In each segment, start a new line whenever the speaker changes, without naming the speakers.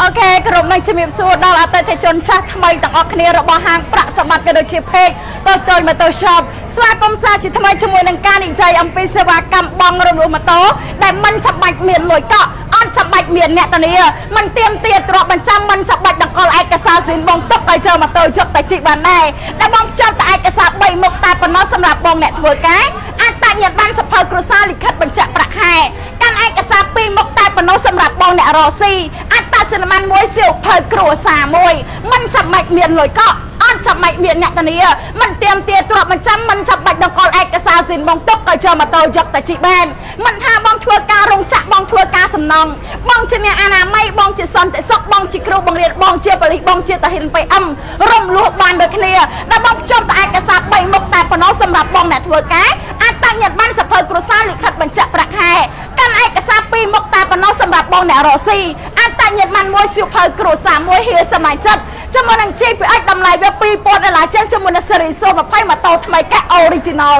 អូខេក្រុមនឹងជំរាបសួរដល់អតិថិជនចាស់ថ្មីទាំងអស់គ្នារបស់ហាងប្រាក់សម្បត្តិក៏ដូចជាពេកតូចតូចម៉ូតូ shop ស្វាគមន៍សាជាថ្មីជាមួយនឹងការនិយាយអំពីសេវាកម្មបងរំលោះម៉ូតូដែលមិនចាំបាច់មានលុយកក់អត់ចាំបាច់មានអ្នកធានាមិនទៀមទាទ្រព្យបញ្ចាំមិនចាំបាច់ដង្កល់ឯកសារស៊ីនបងទុកឲ្យចូលម៉ូតូជុកតែជីកបានដែរដែលបងចាប់តែឯកសារ3មុខតែប៉ុណ្ណោះសម្រាប់បងអ្នកធ្វើការអាច តាក់ញាតបានសភៅគ្រួសារលិខិតបញ្ជាក់ប្រាក់ខែកាន់ឯកសារ2មុខតែប៉ុណ្ណោះសម្រាប់បងអ្នករកស៊ីអាចតាក់សិនម៉ាន់មួយសៀវភៅគ្រួសារមួយមិនចាំបាច់មានលុយកក់អត់ចាំបាច់មានអ្នកធានាមិនទៀមទាទ្រព្យមិនចាំមិនចាំបាច់ដង្កល់ឯកសារស៊ីនបងទុកឲ្យចូលម៉ូតូយកតែជីបានមិនថាបងធ្វើការរោងចក្របងធ្វើការសំណង់បងជាអ្នកអនាម័យបងជាសន្តិសុខបងជាគ្រូបង្រៀនបងជាប៉ូលីសបងជាតាហ៊ាន PM រំលោះបានដូចគ្នាដែលបងភ្ជាប់តែឯកសារ3មុខតែប៉ុណ្ណោះសម្រាប់បងអ្នកធ្វើការអាច តាំងញាតបានសភៅគ្រួសារលិខិតបញ្ជាក់ប្រាក់ខែកាន់ឯកសារ2មុខតែប៉ុណ្ណោះសម្រាប់បងអ្នករកស៊ីអាចតាំងញាតបានមួយសៀវភៅគ្រួសារមួយហៀសមាជិកជាមួយនឹង GPX តម្លៃវា2000ដុល្លារចេះជាមួយនឹង Series 020ម៉ូតូថ្មីកែ Original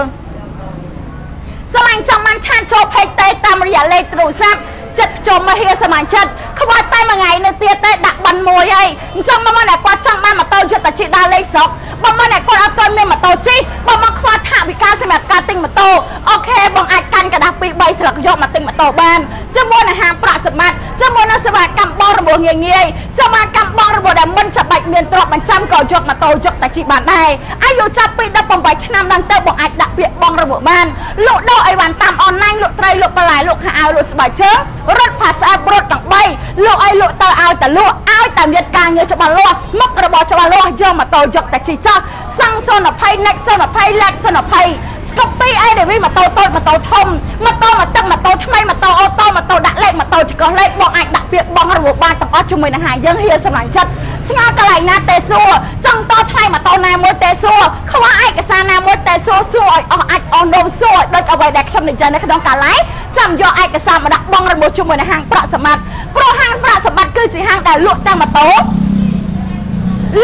ស្រឡាញ់ចង់បានឆាតចូលផេកតេតាមរយៈលេខទូរស័ព្ទ ចិត្តចូលមកហៀសមាជិកខ្វះតែមួយថ្ងៃនៅទៀតទេដាក់ប័ណ្ណមួយហើយអញ្ចឹងមកមកអ្នកគាត់ចង់បានម៉ូតូចិត្តតែជិះដើរលេខស្រុកបងមកអ្នកគាត់អត់ទាន់មានម៉ូតូជិះបងមកខ្វះថវិកាសម្រាប់ការទិញម៉ូតូអូខេបងអាចកាន់กระดาษ2 3ស្លឹកយកមកទិញម៉ូតូបានជាមួយនឹងហាងប្រាក់សម្បត្តិជាមួយនឹងសេវាកម្មបងរបួសងាយងាយសេវាកម្មបងរបួសដែលមិនចាំបាច់មានទ្រព្យបញ្ចាំក៏យកម៉ូតូយកតែជិះបានដែរអាយុចាប់ពី18ឆ្នាំដល់ទៅបងអាចដាក់ពាក្យបងរបួសបានលក់ដូរអីវ៉ាន់តាមអនឡាញលក់ត្រីលក់បន្លែលក់ខោអាវលក់ស្បែកជើង រត់ផាសអប់រត់ទាំង3លក់ឲ្យលក់ទៅឲ្យតែលក់ឲ្យតែមានការងារច្បាស់លាស់មុខរបរច្បាស់លាស់យកម៉ូតូយកតែជិះចោះសង់020 next 020 lex 020ស្គប់ពីអីដែលវាម៉ូតូតូចម៉ូតូធំម៉ូតូមកទឹកម៉ូតូថ្មីម៉ូតូអូតូម៉ូតូដាក់លេខម៉ូតូចកោះលេខបងអាចដាក់ពាក្យបងរបស់បានទាំងអស់ជាមួយនឹងហាយើងហៀសម្លាញ់ចិត្ត ឆ្ងល់កន្លែងណាទេសួរចង់តថ្លៃម៉ូតូណាមួយទេសួរខ្វះឯកសារណាមួយទេសួរសួរឲ្យអស់អាចអស់នោមសួរដូចអ្វីដែលខ្ញុំនិយាយនៅក្នុងកាឡៃចាំយកឯកសារមកដាក់បងរបស់ជាមួយនឹងហាងប្រាក់សម្បត្តិព្រោះហាងប្រាក់សម្បត្តិគឺជាហាងដែលលក់តែម៉ូតូ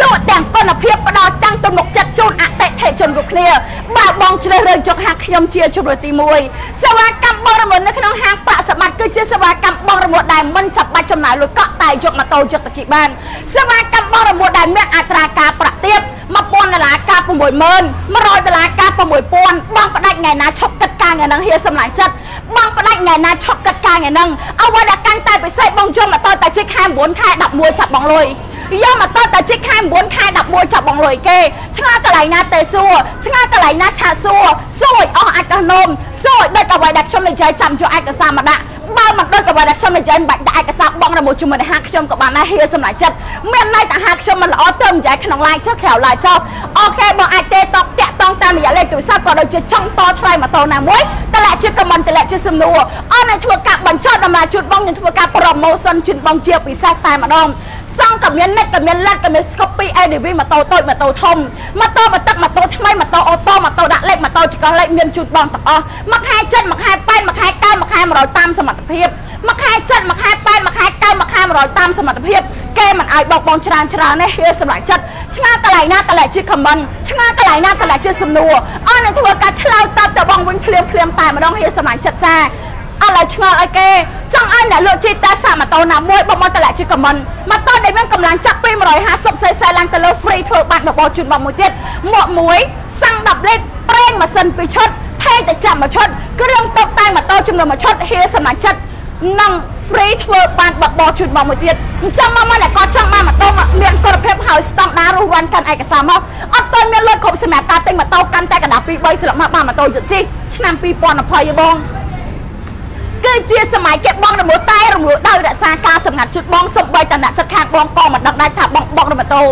លក់ទាំងគុណភាពផ្ដល់ទាំងទំនុកចិត្តជូនអតិថិជនគ្រប់គ្នាបើបងជ្រើសរើសយកហាងខ្ញុំជាជំនួយទី1សេវាកម្មបងរមុននៅក្នុងហាងប្រាក់សម្បត្តិគឺជាសេវាកម្មបងរមុនដែលមិនចាំបាច់ចំណាយលុយកក់តែយកម៉ូតូយកទៅជិះបានសេវាកម្មបងរមុនដែលមានអត្រាការប្រាក់ទាប1000ដុល្លារការ60000 100ដុល្លារការ6000បងផ្ដាច់ថ្ងៃណាឈប់គិតការថ្ងៃហ្នឹងហៀសម្លាញ់ចិត្តបងផ្ដាច់ថ្ងៃណាឈប់គិតការថ្ងៃហ្នឹងអ្វីដែលកាន់តែពិសេសបងយកម៉ូតូតែជិះខែ9ខែ11ចាប់បងលុយ យកមកតតែជិះខែ9ខែ11ចាប់បងលុយគេឆ្ងាកន្លែងណាទេសួរឆ្ងាកន្លែងណាឆាសួរសួរអស់អាចកោះនោមសួរដូចអ្វីដែលខ្ញុំនិយាយចាំយកឯកសារមកដាក់បើមិនដូចអ្វីដែលខ្ញុំនិយាយមិនបាច់ដាក់ឯកសារបងរបស់ជាមួយនឹងហាខ្ញុំក៏បានដែរហៀសម្រាប់ចិត្តមានន័យថាហាខ្ញុំមិនល្អទៅនិយាយក្នុងឡាយចុះក្រៅឡាយចុះអូខេបងអាចទេតកតាក់តងតាមរយៈលេខទូរស័ព្ទក៏ដូចជាចង់តថ្លៃម៉ូតូណាមួយតម្លាក់ជាខមមិនតម្លាក់ជាសំណួរអនឲ្យធ្វើការបញ្ចុះតម្លាក់ជូនបងនឹងធ្វើការ promotion ជូនបងជាពិសេសតែម្ដង សង់ក៏មាននិតក៏មានឡាត់ក៏មានស្កប់ពី ADV ម៉ូតូតូចម៉ូតូធំម៉ូតូមកទឹកម៉ូតូថ្មីម៉ូតូអូតូម៉ូតូដាក់លេខម៉ូតូចកលេខមានជូតបងទាំងអស់មួយខែចិត្តមួយខែ8មួយខែ9មួយខែ100តាមសមត្ថភាពមួយខែចិត្តមួយខែ8មួយខែ9មួយខែ100តាមសមត្ថភាពគេមិនឲ្យបោកបងច្រើនច្រើនទេហៀសម្រាប់ចិត្តឆ្ងាកន្លែងណាកន្លែងជាខមមិនឆ្ងាកន្លែងណាកន្លែងជាសំណួរអស់នឹងធ្វើការឆ្លើយតបទៅបងវិញភ្លាមភ្លាមតែម្ដងហៀសម្រាប់ចិត្តចាឥឡូវឆ្ងល់អីគេចង់ឲ្យអ្នក លក់ជីតាសាម៉ូតូណាមួយបងមកតម្លាក់ជាខមមិនម៉ូតូដែលមានកម្លាំងចាប់ពី 150 cc ឡើងទៅលើ free ធ្វើបាត់របស់ជូនបងមួយទៀតមួកមួយសាំង10លីត្រប្រេងម៉ាស៊ីន2ឈុតថេទៅចាំមួយឈុតគ្រឿងតុបតែងម៉ូតូចំនួនមួយឈុតហៀសម្រាប់ចិត្តនិង free ធ្វើបានបបោជូនមកមួយទៀតអញ្ចឹងមកមកអ្នកគាត់ចង់បានម៉ូតូមានគុណភាពហើយស្តង់ដាររស់រានកាន់ឯកសារមកអត់ទាន់មានលុយគ្រប់សម្រាប់ការទិញម៉ូតូកាន់តែកណ្ដាស់2 3ស្លឹកមកបានម៉ូតូយន្តជិះឆ្នាំ2020បង គឺជាសម័យគេបងរមួតែរមួដោយរក្សាការសម្ងាត់ជុតបងសំបីតអ្នកចិត្តខាងបងក៏មិនដឹងដែរថាបងបងរម៉ូតូ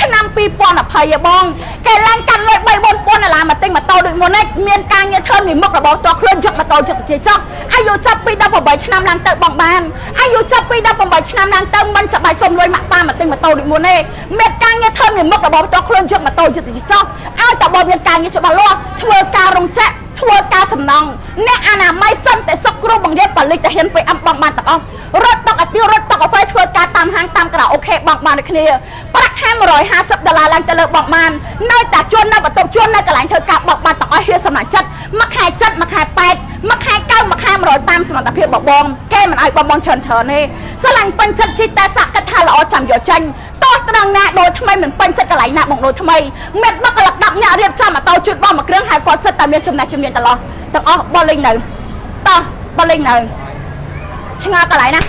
ឆ្នាំ2020ឯបងគេឡើងកាន់លុយ3 4000ដុល្លារមកទិញម៉ូតូដូចមុននេះមានការងារធ្វើមានមុខរបរតខ្លួនយកម៉ូតូយកទៅចោះអាយុចាប់ពី18ឆ្នាំឡើងទៅបងបានអាយុចាប់ពី18ឆ្នាំឡើងទៅមិនចាំបាច់សុំលុយម៉ាក់ប៉ាមកទិញម៉ូតូដូចមុនទេមានការងារធ្វើមានមុខរបរតខ្លួនយកម៉ូតូយកទៅចោះឲ្យតែបងមានការងារច្បាស់លាស់ធ្វើការរោងចក្រ ធ្វើការសំណងអ្នកអនាម័យសិនតែសុខគ្រូបង្រៀនបលិកតាហ៊ានទៅអំបងបានទាំងអស់រត់តុកអាទីរត់តុកអភ័យធ្វើការតាមហាងតាមក្រៅអូខេបងបានដូចគ្នាប្រាក់ខែ150ដុល្លារឡើងទៅលើបងបាននៅតែជួននៅបន្ទប់ជួននៅកន្លែងធ្វើការបងបានទាំងអស់ហៀសម្រាប់ចិត្តមួយខែចិត្តមួយខែ8 មួយខែ9មួយខែ100តាមសមត្ថភាពបបងគេមិនឲ្យបបងច្រើនច្រើនទេស្រឡាញ់ពេញចិត្តជីតែសកថាល្អចាំយកចាញ់តោះត្រង់ណាដូរថ្មីមិនពេញចិត្តកន្លែងណាបងដូរថ្មីមានបកកលដាប់អ្នករៀបចំម៉ូតូជូតបងមួយគ្រឿងហើយគាត់សិតតែមានចំណេះជំនាញទាំងអស់ទាំងអស់បលេងនៅតោះបលេងនៅឆ្ងល់កន្លែងណា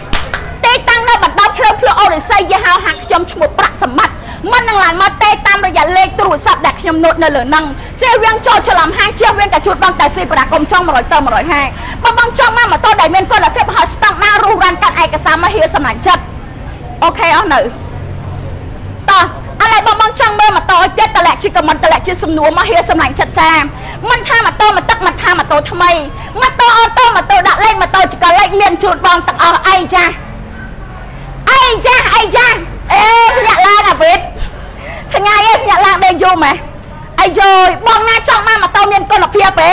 ទេតាំងនៅបណ្ដោភ្លើភ្លើអូរិស័យយហៅហាក់ខ្ញុំឈ្មោះប្រាក់សម្បត្តិ មិននឹងឡើងមកទេតាមរយៈលេខទូរស័ព្ទដែលខ្ញុំណូតនៅលើហ្នឹងជៀសវាងចូលច្រឡំហាងជៀសវាងកាជួតបងតែស៊ីប្រាកុំចង់100ទៅ150បើបងចង់មកម៉ូតូដែលមានគុណភាពហើយស្តង់ដាររស់រានកាត់ឯកសារមកហៀសម្រាប់ចិត្តអូខេអស់នៅតោះឥឡូវបងបងចង់មើលម៉ូតូទៀតតម្លាក់ជាកមិនតម្លាក់ជាសំណួរមកហៀសម្រាប់ចិត្តចាមិនថាម៉ូតូមកទឹកមិនថាម៉ូតូថ្មីម៉ូតូអូតូម៉ូតូដាក់លេខម៉ូតូចកលេខមានជូនបងទាំងអស់អីចាអីចាអីចាអេភ្ញាក់ឡើងអាវិត ថ្ងៃឯងភ្ញាក់ឡើងដេកយូរម៉េះអីយយបងណាចង់មកម៉ូតូមានគុណភាពទេ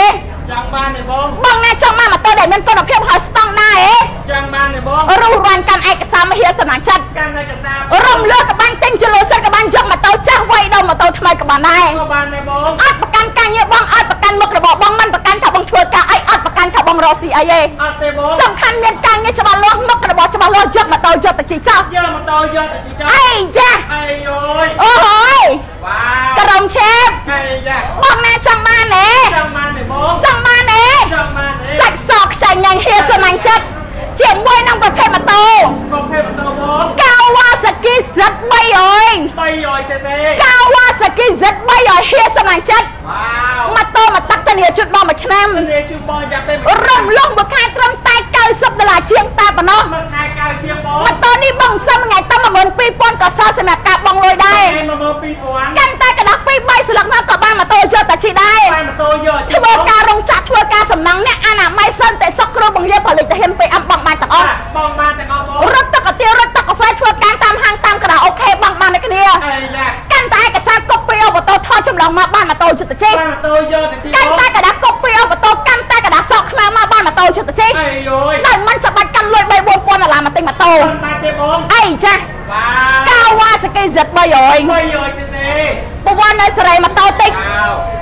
ចង់បានទេបង
បងណាចង់មកម៉ូតូដែលមានគុណភាពហើយស្តង់ដារ
ទេចង់បានទេបង
រស់រានកាន់ឯកសារមហាសមាជិក
កាន់ឯកសារ
រំលើកក្បាញ់ទិញជលសិតក្បាញ់យកម៉ូតូចាស់វៃដល់ម៉ូតូថ្មីក៏បានដែរ
ក៏បានដែរបង
អត់ប្រកាន់ការងារបងអត់ប្រកាន់មុខរបរបងមិនប្រកាន់ថាបងធ្វើការអីអត់ប្រកាន់ថាបងរកស៊ីអីទេ
អត់ទេបង
សំខាន់មានការងារច្បាស់លាស់មុខរបរច្បាស់លាស់យកម៉ូតូយកទៅជិះចោល
យកម៉ូតូយកទៅជិះចោល
អីចា
អីយយ
អូហើយ
វ៉ាវ
ក្រុមឆេប
អីចា
បងណាចង់បានទេ
ចង់បានទេបង
ចង់បានទេ
ចង់បានទេ
សាច់សខ្ចាញ់ញ៉ាំងហៀសមាញ់ចិត្តជាមួយនឹងប្រភេទម៉ូតូ
ប្រភេទម៉ូតូបង
កាវ៉ាសាគី Z300
300cc
កាវ៉ាសាគី Z300 ហៀសមាញ់ចិត្ត
វ៉ាវ
ម៉ូតូមកទឹកធានាជូតបងមួយឆ្នាំ
ធានាជូតបងយ៉ាប់ទេ
រំលងមួយខែត្រឹមតែ90ដុល្លារជាងតែប៉ុណ្ណោះ
មួយខែ90ជាងបង
ម៉ូតូនេះបងសិនថ្ងៃតែ12000ក៏សល់សម្រាប់ការបងលុយដែរ
12000
កាន់តែកណ្ដាស់2 3ស្លឹកមកក៏បានម៉ូតូយកតែជិះដែរ
បានម៉ូតូយក
ធ្វើការរោងចក្រធ្វើការសំណង់អ្នកអនាម័យសន្តិសុខគ្រូបង្រៀនផលិតហ៊ាន PM បងបានទាំងអស់
បងបានទាំងអស់បង
រត់ទឹកកាទៀវរត់ទឹកកាហ្វេធ្វើការតាមហាងតាមក្រៅអូខេបងបានតែគ្នា
អីយ៉ា
កាន់តែឯកសារកុបពីអូម៉ូតូថតចម្លងមកបានម៉ូតូជិះទៅជិះ
បានម៉ូតូយកទៅជិះ
កាន់តែកណ្ដាស់កុបពីអូម៉ូតូកាន់តែកណ្ដាស់សក់ខ្មៅមកបានម៉ូតូជិះទៅជិះ
អីយយ
តែមិនច្បាច់កាន់លុយ3 4000ដុល្លារមកទិញម៉ូតូ
បានទេបង
អីចា
វ៉ាវ
កាវ៉ាសាគី Z300
300cc
ប្រវត្តិនៅសេរីម៉ូតូតិច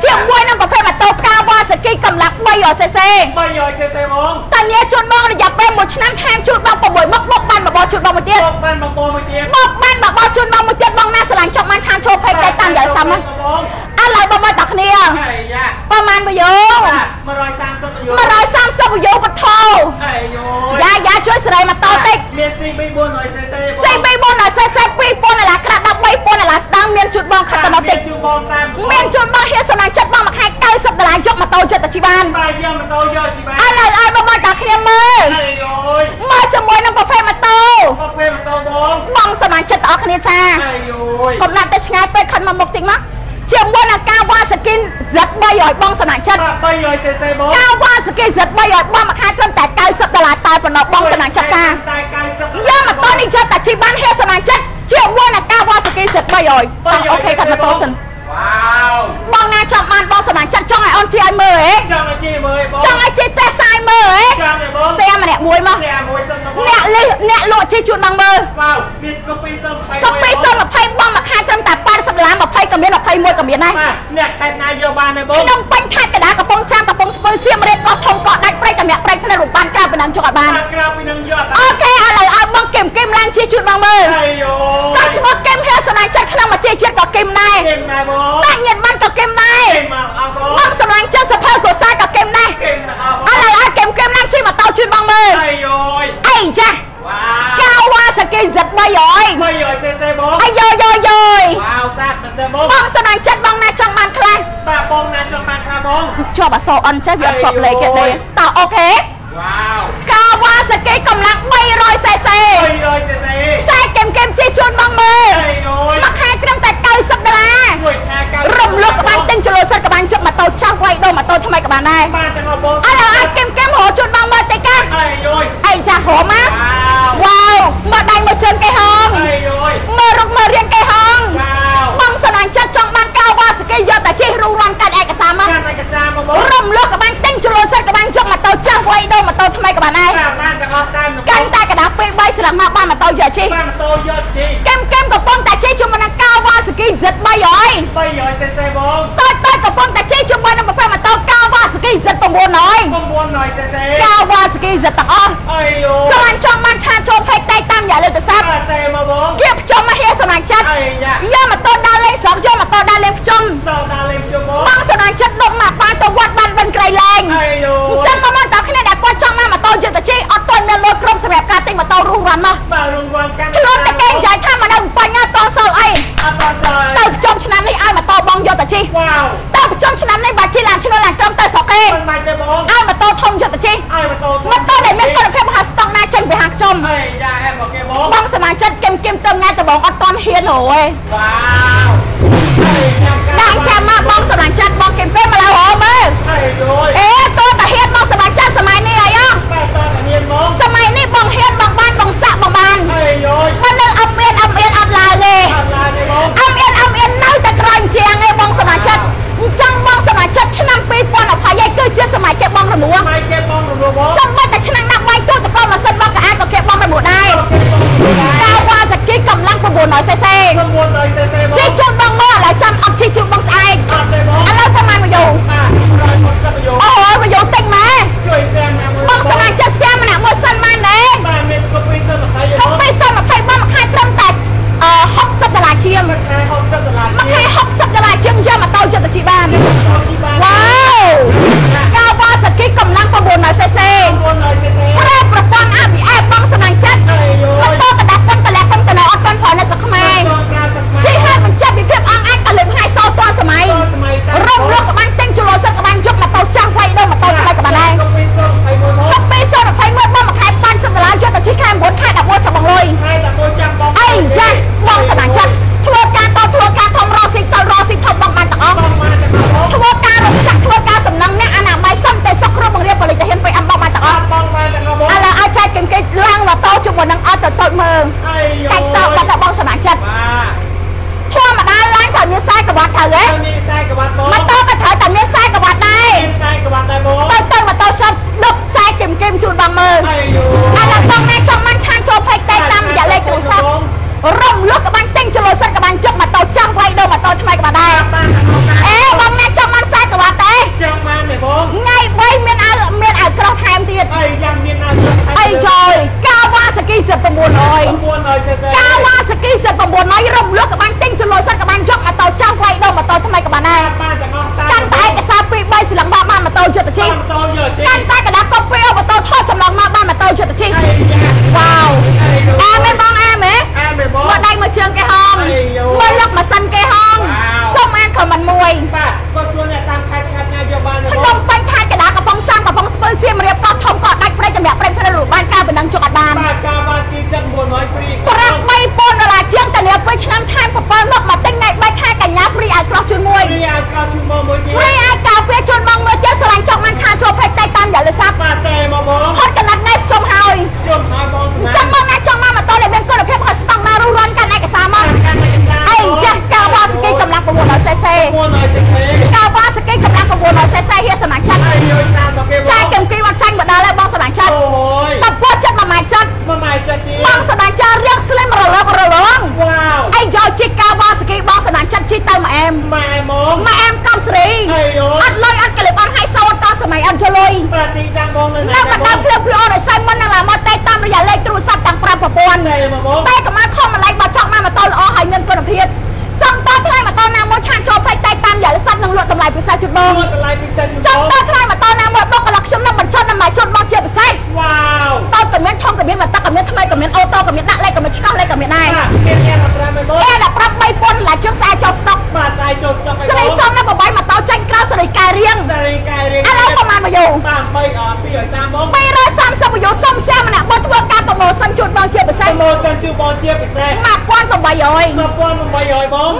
ជាមួយនឹងប្រភេទម៉ូតូកាវ៉ាសាគីកម្លាំង 300cc
300cc បង
តានីជូនបងរយៈពេល1ឆ្នាំថែមជូនបង6មុខមុខបានបបោជូនបងមួយទៀត
មុខបានបបោមួយទៀត
មុខបានបបោជូនបងមួយទៀតបងណាស្រឡាញ់ចុកបានខានចូលពេកតែតាមដល់សាំឥឡូវបងមកដល់គ្នា
អាយ៉ា
ប្រហែលវយោ
130វយោ
130វយោបថោ
អាយ
យ៉ាយ៉ាជួយសេរីម៉ូតូតិច
មាន CB 400cc
CB 400cc 2000 មានជូនបងខាត់ទៅតិច
ជូនបងតាម
មានជូនបងហៀសណាចិត្តបងមួយខែ90ដុល្លារយកម៉ូតូចិត្តទៅជីបាន
បាទយកម៉ូតូយកជីបានឥ
ឡូវឲ្យបងមកដល់គ្នាមើល
អាយយ
មកជាមួយនឹងប្រភេទម៉ូតូ
ប្រភេទម៉ូតូបង
បងសមាជិកទាំងអស់គ្នាចា
អាយយ
កំណត់ទៅឆ្ងាយពេកខិតមកមុខតិចមកជាមួយនឹងការវ៉ាសគិន Z3 ឲ្យបងសមាជិក
300cc បង
ការវ៉ាសគិន Z3 ឲ្យបងមួយខែត្រឹមតែ90ដុល្លារតែប៉ុណ្ណោះបងសមាជិកតា
តែ90
យកម៉ូតូនេះយកតែជីបានហេសមាជិក 500អូខេកាត់ម៉ូតូសិន
វ៉ាវ
បងណាចង់បានបងសម្រាប់ចិត្តចង់ឲ្យអូនជីឲ្យមើលហ៎
ចង់ឲ្យជីមើលបង
ចង់ឲ្យជីទេសាយមើលហ៎
ចង់ឲ្យបង
សៀមម្នាក់មួយមក
សៀមមួយសិនមក
អ្នកលិះអ្នកលក់ជីជូនបងមើល
វ៉ាវមានស្គពីសិន20
ស្គពីសិន20បងមួយខែត្រឹមតែ80ដុល្លារ20ក៏មាន21ក៏មានដែរ
អ្នកខេតណាយកបានទេបង
ក្នុងពេញខេត្តកណ្ដាលកំពង់ចាមកំពង់ស្ពឺសៀមរាបកោះធំកោះដាច់ព្រៃតម្លាក់ព្រៃផ្លែរូបបានក្រៅពីនឹងចុកឲ្យបាន
ក្រៅពីនឹងយក
អូខេឥឡូវឲ្យបងគឹមគឹមឡើងជីជូនបងមើលហើយ ដែរ
គឹមដែរបង
តែញាតិបានក៏គឹមដែរ
គឹមមកអបបង
បងសម្លាញ់ចិត្តសភើគ្រួសារក៏គឹមដែរ
គឹមអប
ឥឡូវឲ្យគឹមគឹមឡើងជិះម៉ូតូជូនបងមើល
អាយយោ
អីចា
វ៉ាវ
កាវ៉ាសាគី Z300
300cc បង
អាយយោយោយោ
វ៉ាវសាក់តែបង
បងស្ដាយចិត្តបងណាចង់បានខ្លះ
បាទបងណាចង់បានខ្លះបង
ជាប់អសអិនចេះវាជាប់លេខគេទេតោះអូខេ
វ៉ាវ
កាវ៉ាសាគីកម្លាំង 300cc
300cc
ចែកគឹមគឹមជិះជូនបងមើល
អាយយោ
មួយខែត្រឹមតែ90ដុល្លារ
មួយខែ90
រំលឹកក្បាញ់ទិញជលសិតក្បាញ់ជប់ម៉ូតូចាស់វៃដូរម៉ូតូ ថ្មីក៏បានដែរ
បានទាំងអស់បង
ឥឡូវអាចគឹមគឹមរហូតជូនបងមើលតិចកា
អាយយោ
អីចាស់ហមណា
វ៉ាវ
វ៉ាវមកដៃមកជើងគេហង
អាយយោ
មើលរុកមើលរៀងគេហង
វ៉ាវ
បងសណាញ់ចិត្តចង់បានកាវ៉ាសគីយកតែជិះរុងរាន់កាត់ឯកសារមក
កាន់ឯកសារមកបង
រំលឹកក្បាញ់ទិញជលសិតក្បាញ់ជប់ម៉ូតូចាស់វៃដូរម៉ូតូថ្មីក៏បានដែរ
បាទបានទាំងអស់តាមបង
កាន់តែកដាស់ពេល3ស្លាកមកបានម៉ូតូយកជិះ
បានម៉ូតូយកជី
កែមកែមកំពុងតែជិះជាមួយនឹងកាវ៉ាសគី Z300
300cc បង
តើតើកំពុងតែ គី Z900
900cc
កាវ៉ាសគីសិតទាំងអស់
អាយយោ
ប
ងអ
ត់តន់ហ៊ានហ៎
វ៉ាវអាយញ៉ាំកា
ដាក់ចាំមកបងសមាជិកបងគឹមគឹមមកឡើយហ៎មើល
អាយយោ
អេតើតាហ៊ានបងសមាជិកសម័យនេះអីអ
បាទតើមានមក
សម័យនេះបងហ៊ានបងបានបងសាក់បងបាន
អាយយោ
បើនៅអត់មានអត់មានអត់ឡើងទេ
អត់ឡាយទេបង
អត់មានអត់មាននៅតែក្រោយជាងទេបងសមាជិកអញ្ចឹងបងសមាជិកឆ្នាំ2020ឯគឺជាសម័យគេបងរមួង
ម៉ៃគេបងរងបង
900cc
900cc
ជិះជូនបងមកឥឡូវចាំអត់ជិះជូនបងស្អែកឥឡូវប្រហែលមួយយោអូយមួយយោតិចម៉ែ
ជួយសែមណាមួយ
បងស្ងាត់ចេះសែមម្នាក់មួយសិនបានទេ
បាទមានស្គប់2020 2020 20
បងមួយខែត្រឹមតែ60ដុល្លារជាង
មួយខែ60ដុល្លារ
មួយខែ60ដុល្លារជាងយកម៉ូតូចិត្តទៅជីបានវ៉ាវកៅវ៉ាសាគីកម្លាំង 900cc
900cc
ប្រើប្រព័ន្ធ ABS បងស្ងាត់ចិត្តអាយយោ
សម័យតា
រំលោះក៏បានទិញជលសិនក៏បានយកម៉ូតូចាស់វៃដល់ម៉ូតូថ្មីក៏បានដែរ
ស្គប់ពីសិន20មុន
ស្តុកពេលស21បងមួយខែ80ដុល្លារយកទៅជិះខែ9ខែ11ចាំបងលុយ
ខែតែមួយចាំបង
អីចាស់បងសមាជិកធ្វើការតធ្វើការធំរកស៊ីទៅរកស៊ីធំបងបានទាំងអស់
បងមកតែបង
ធ្វើការរកចាក់ធ្វើការសំណងអ្នកអនាម័យសំតែសុខគ្រប់បង្រៀនបរិយាហ៊ានទៅអំបងបានទាំងអស់
បងមកតែបង
ឥឡូវអាចចែកកិនកិច្ចឡើងម៉ូតូជាមួយនឹងអត់ទៅតូចមើល
អាយយោ
កាច់សក់បាត់ដល់បងសមាជិក
បាទ
ធម្មតាឡើងត្រូវ មានខ្សែក្បាត់ត្រូវទេ
មានខ្សែក្បាត់បង
ម៉ូតូក៏ត្រូវតែមានខ្សែក្បាត់ដែរ
មានខ្សែក្បាត់ដែរបង
ទៅទៅម៉ូតូសិនដុបចែកគឹមគឹមជូនបងមើល
អាយយោ
ឥឡូវបងណាចង់បានឆានចូលផ្លេចតែតាមរយៈលេខទូរស័ព្ទរំលោះក៏បានទិញចលសិនក៏បានចុកម៉ូតូចាស់វៃដល់ម៉ូតូថ្មីក៏បានដែរ
បានខាងនោះណា
អេបងណាចង់បានខ្សែក្បាត់ទេ
ចង់ បានទេបង
ថ្ងៃ3មានអាវមានអាវក្រោះថែមទៀត
អីយ៉ាងមានណាស់
អីចយកាវ៉ាសាគី1900
9ឲ្យសេសេ
កាវ៉ាសាគី1900រំលោះក៏បានទិញចលសិនក៏បានចុកម៉ូតូចាស់វៃដល់ម៉ូតូថ្មីក៏បានដែរ
បានទាំងអស់តា
កាន់តែឯកសារ2 3ស្លឹងមកបានម៉ូតូជិតទៅជិះ
តាមតោយកជិះ
កាន់តែកណ្ដាស់កុំពីអូម៉ូតូថតចំណងមកបានម៉ូតូជិតទៅជិះ
អីយ៉ាង
វ៉ាវ
អីយោ
អែមែនបងអែមែន
អែមែនបង
មកដៃមកជើងគេហង
អីយោ
មកលឹកម៉ាស៊ីនគេហង
វ៉ាវ
សុំអាន ខមមិនមួយ
បាទគាត់សួរអ្នកតាមខេត្តខេត្តណាយកបានទេ
ភ្ន
បងំ
ពេញខេត្តកណ្ដាលកំពង់ចាមកំពង់ស្ពឺសៀមរាបកោះធំកោះដាច់ព្រៃតម្រាក់ព្រៃភ្នែករូបបានការបណ្ដឹងជុកអត់បាន
បាទការបាស្គីសិន900ព្រី
ប្រាក់3000ដុល្លារជាងតាលា2ឆ្នាំថែម7មកមកទិញថ្ងៃ3ខែកញ្ញាហ្វ្រីឲ្យក្រោះជូនមួយ
ព្រីឲ្យក្រោយជូនមកមួយទៀត
ហ្វ្រីឲ្យការពារ 1800
1800បង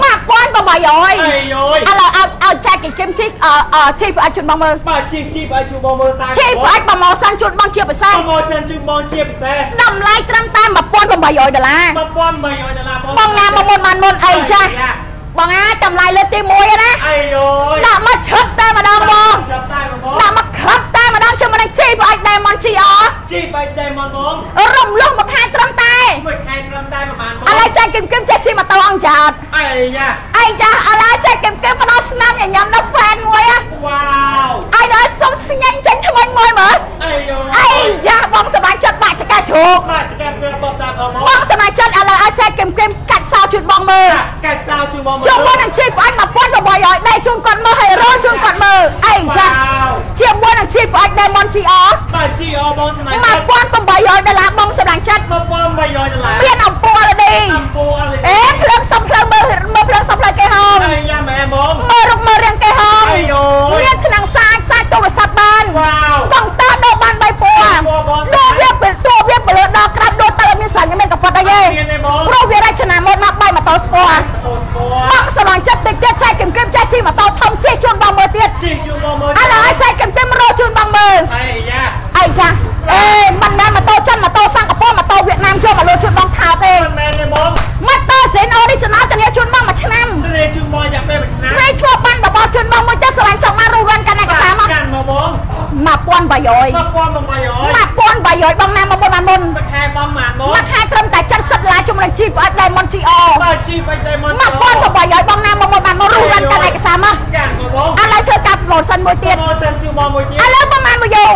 1800
អីយយ
ឥឡូវឲ្យឲ្យចែកគេគឹមជីកអឺជីប្រអាចជូនបងមើល
បាទជីជីឲ្យជូនបងមើលតាម
ជីប្រអាចប្រម៉ូសិនជូនបងជាពិសេស
ប្រម៉ូសិនជូនបងជាពិសេស
តម្លៃត្រឹមតែ1800ដុល្លារ
1800ដុល្លារបង
បងណាមកមុនបានមុនអីចាស់បងអាតម្លៃលើកទី1ណា
អីយយ
ដាក់មកឈឹបតែម្ដងបង
ចាប់តែមកបង
ដាក់មកខឹបតែម្ដងជាមួយនឹងជីប្រអាច Diamond GR
ជីបាច់តែមកបង
រំលោះមួយខែត្រឹមតែ
មួយខែត្រឹមតែប្រហែលបង
ឥឡូវចែកគឹមគឹមចេះជិះម៉ូតូអ ង្គចាត
អីយ៉ា
អីចាឥឡូវចែកគឹមគឹមមកដល់ស្នាមញញឹមដល់ fan មួយហ៎
វ៉ាវ
អីដមើលសុំស្ញាញ់ចេញថ្មិញមួយមើល
អីយោ
អីយ៉ាបងសមាជិកបាក់ចកាជ្រូក
បាទចកាជ្រើបបតាមអម
បងសមាជិកឥឡូវឲ្យចែកគឹមគឹមកាច់សោជូនបងមើល
កាច់សៅជួយបង
ជាមួយនឹងជីផ្អែក1800ឲ្យដេកជូនគាត់មើលឲ្យរលជូនគាត់មើលអីចា
វ៉ាវ
ជាមួយនឹងជីផ្អែក Diamond GR
បាទជីអបងស្នេហ៍
1800ដុល្លារបងសម្រាប់ចិត្ត
មកបង300ដុល្លារ
មានអំ ពូលនេះ
អំពូអល
អេភ្លើងសំភ្លើងមើលមើលភ្លើងសំភ្លើងគេហោម
អីយ៉ាមែបង
មើលរូបមើលរាងគេហោម
អីយោ
មានឆ្នាំងសាច់សាច់ទូរស័ព្ទបាន
វ៉ាវ
កង់តើដូរបាន3ពណ៌
ពណ៌បង
ដូរវាពេលតួវាពលឺដល់ក្រាបដូរទៅអត់មានសាច់មានកពតអីទេ
មានទេបង
ព្រោះវារចនាម៉ូដមកបាយម៉ូតូស្ពណ៌
អូស្ព
ប
ណ៌
ងសរងចិត្តតិចទៀតចែកគឹមគឹមចែកជិះម៉ូតូធំជិះជូនបងមើលទៀត
ជីជួយបងមើល
ឥឡូវឲ្យចែកគឹមគឹមរោជូនបងមើល
អីយ៉ា
អីចាអេមិនមែនម៉ូតូចិនម៉ូតូសិង្ហ ឆ្នាំចូលមកលួចជួយបងថោកទេ
មិនមែនទេបង
មកតើសេនអូនេះសំណើធានាជូនបងមួយឆ្នាំ
ធានាជូនបងយ៉ាងពេលមួយឆ្នាំ
ព្រៃធ្វើបានរបស់ជូនបងមួយទៅស្រឡាញ់ចង់មករស់រានកាន់ឯកសារមក
កាន់មកបង
1800
1800 1800បង
ណាមកមុនអាមុន
មួយខែបងមួយអាមុន
មួយខែត្រឹមតែ70ឡាជំរុញជីវអត់ដែរ
មុនជីអបើជីវអត់ដែរមុនជី
1800បងណាមកមុនអាមុនរស់រានកាន់ឯកសារមក
កាន់មកបង
ឥឡូវធ្វើកាប់ម៉ូសិនមួយទៀត
ម៉ូសិនជួយបងមួយទៀត
ឥឡូវប្រហែលមួយយោ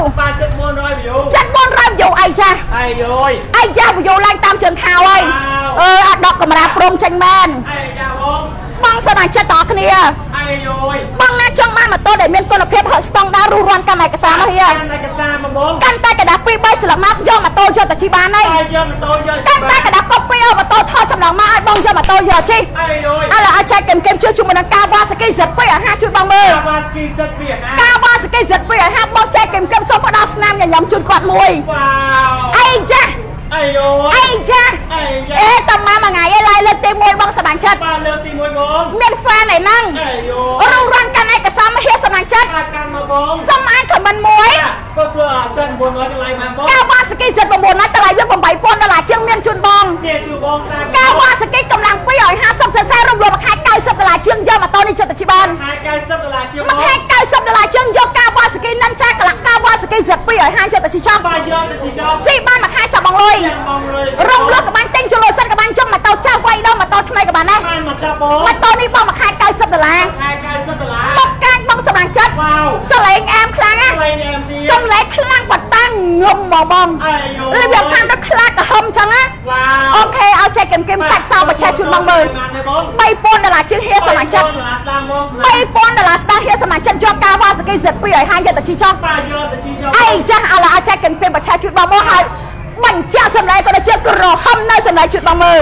7400វីយូ
7400 យោឯចាស់
អាយ
អើយឯចាស់បើយោឡើងតាមជើងខោហើយអឺអាចដកកាមេរ៉ាព្រមចេញមែន
ឯចាស់បង
បងសិនអាចិត្តតគ្នា
អាយអើយ
បងណាចង់បានម៉ូតូដែលមានគុណភាពហើយស្តង់ដាររស់រាន់កម្មឯកសារមកហៀ
កម្មឯកសារមកបង
កាន់តែកដាស់2 3ស្លាប់មកយកម៉ូតូយកតាជីបានហើយ
យកម៉ូតូយក
កាន់តែកដាស់កុប ពីអូម៉ូតូថតចំណងមកឲ្យបងយកម៉ូតូយកជិះ
អីយយ
ឥឡូវឲ្យចែកគឹមគឹមជួយជាមួយនឹងការវ៉ាសកីសិត2ឲ្យហាជួយបងមើល
កាវ៉ាស្គីសិតពីណា
ការវ៉ាសកីសិត2ឲ្យហាបងចែកគឹមគឹមសូមមកដល់ស្នាមញញឹមជូនគាត់មួយ
វ៉ាវ
អីចា
អីយយ
អីចា
អីយ៉ា
អេតាម៉ាមួយថ្ងៃឯងឡើយលើកទី1បងសមាជិក
បាទលើកទី1បង
មានហ្វានឯហ្នឹង
អីយ
រងរាន់កាន់ឯកសារមកហៀសមាជិក
អាចកាន់មកបង
សុំអានខមមិនមួយ
ក៏ធ្វើអាសិន900កន្លែងមកបង
ការវ៉ាសកីសិត9ណា
យ
កទៅជីច
ប់ជីបា
នមួយខែចាប់បងលុយ
យ៉ាងបងលុយ
រំលោភក្បាញ់ទិញជលុយសិនក្បាញ់ចុះម៉ូតូចៅវាយដល់ម៉ូតូថ្មីក៏បានដែរ
បានមកចាប់បង
ម៉ូតូនេះបងមួយខែ90ដុល្លារ
ខែ90ដុល្លារ
មកកាញបងសមាជិក
វ៉ាវ
សលេងអែមខ្លាំងណា
កន្លែងនេះអមទី
សំឡេងខ្លាំងបតាំងងឹមបងបង
អីយ
របៀបខាងទៅខ្លាចក្រហមចឹងណា
វ៉ាវ
អូខេឲ្យចែកគឹមគឹមកាច់សោបច្ឆេះជូនបងមើល
បានទេបង
3000ដុល្លារជាងហៀសមាជិក
ដុល្លារស្ដាំបង
3000ដុល្លារស្ដាស់ហៀសមាជិកយកការវ៉ាសកេសិត2ឲ្យហាញយកទៅជីចោះ
បាទយកទៅជីចប់
អីចាស់ឥឡូវឲ្យចែកគឹមគឹមបច្ឆេះជូនបងមើលឲ្យបញ្ជាក់សម្លេងក៏ដូចជាក្រហមនៅសម្លេងជូនបងមើល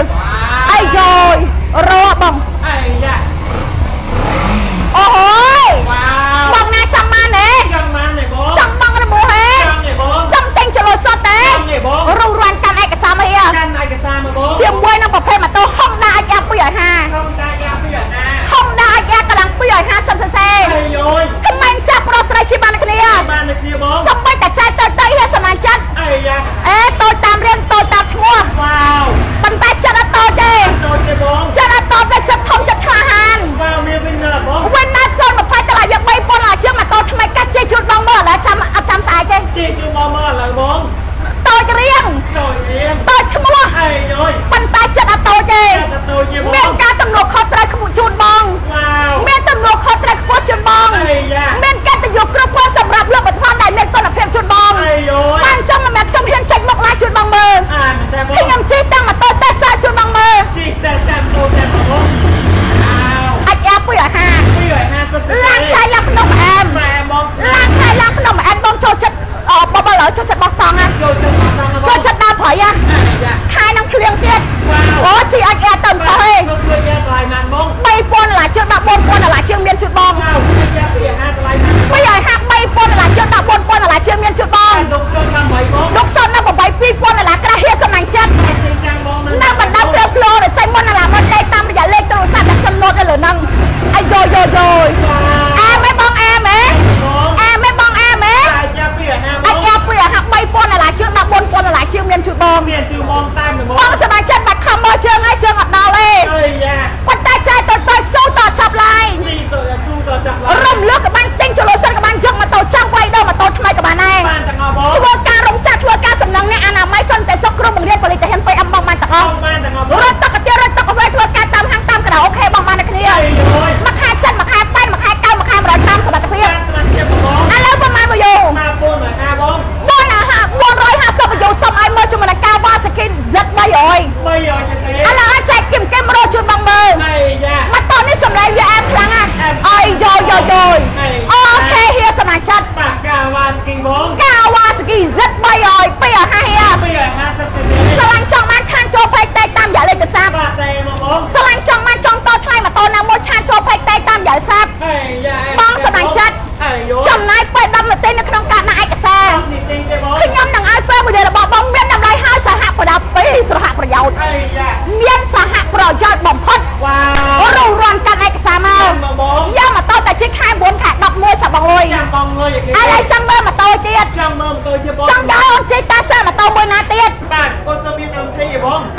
អីយយរកបង បងមិនឲ្យហាក់3
ពុនដុល្លារ
ជើង
14ពុ
នដុល្លារជើងមាន
ជូតបង
ដុកសិន
18បង
ដុកសិន
18 2ពុន
ដុល្លារក្រាស់ហៀសំណាញ់ចិត្តនៅបណ្ដាព្រៃផ្លោរិស័
យមុនដុល្លា
រមុនលេខតាមរយៈលេខទូរស័ព្ទដែលខ្ញុំណូតនៅលើ
ហ្នឹ
ង
អាយយោ
យោយោអែមែន
បង
អែមែនអែមែនបងអែមែនអាយយ៉ាពីអាហាអាយយ៉ាពីអា
ហា
3000ដុល្លារជើ
ង
14ពុនដុល្លារជើងមានជូត
បង
មានជូត
បង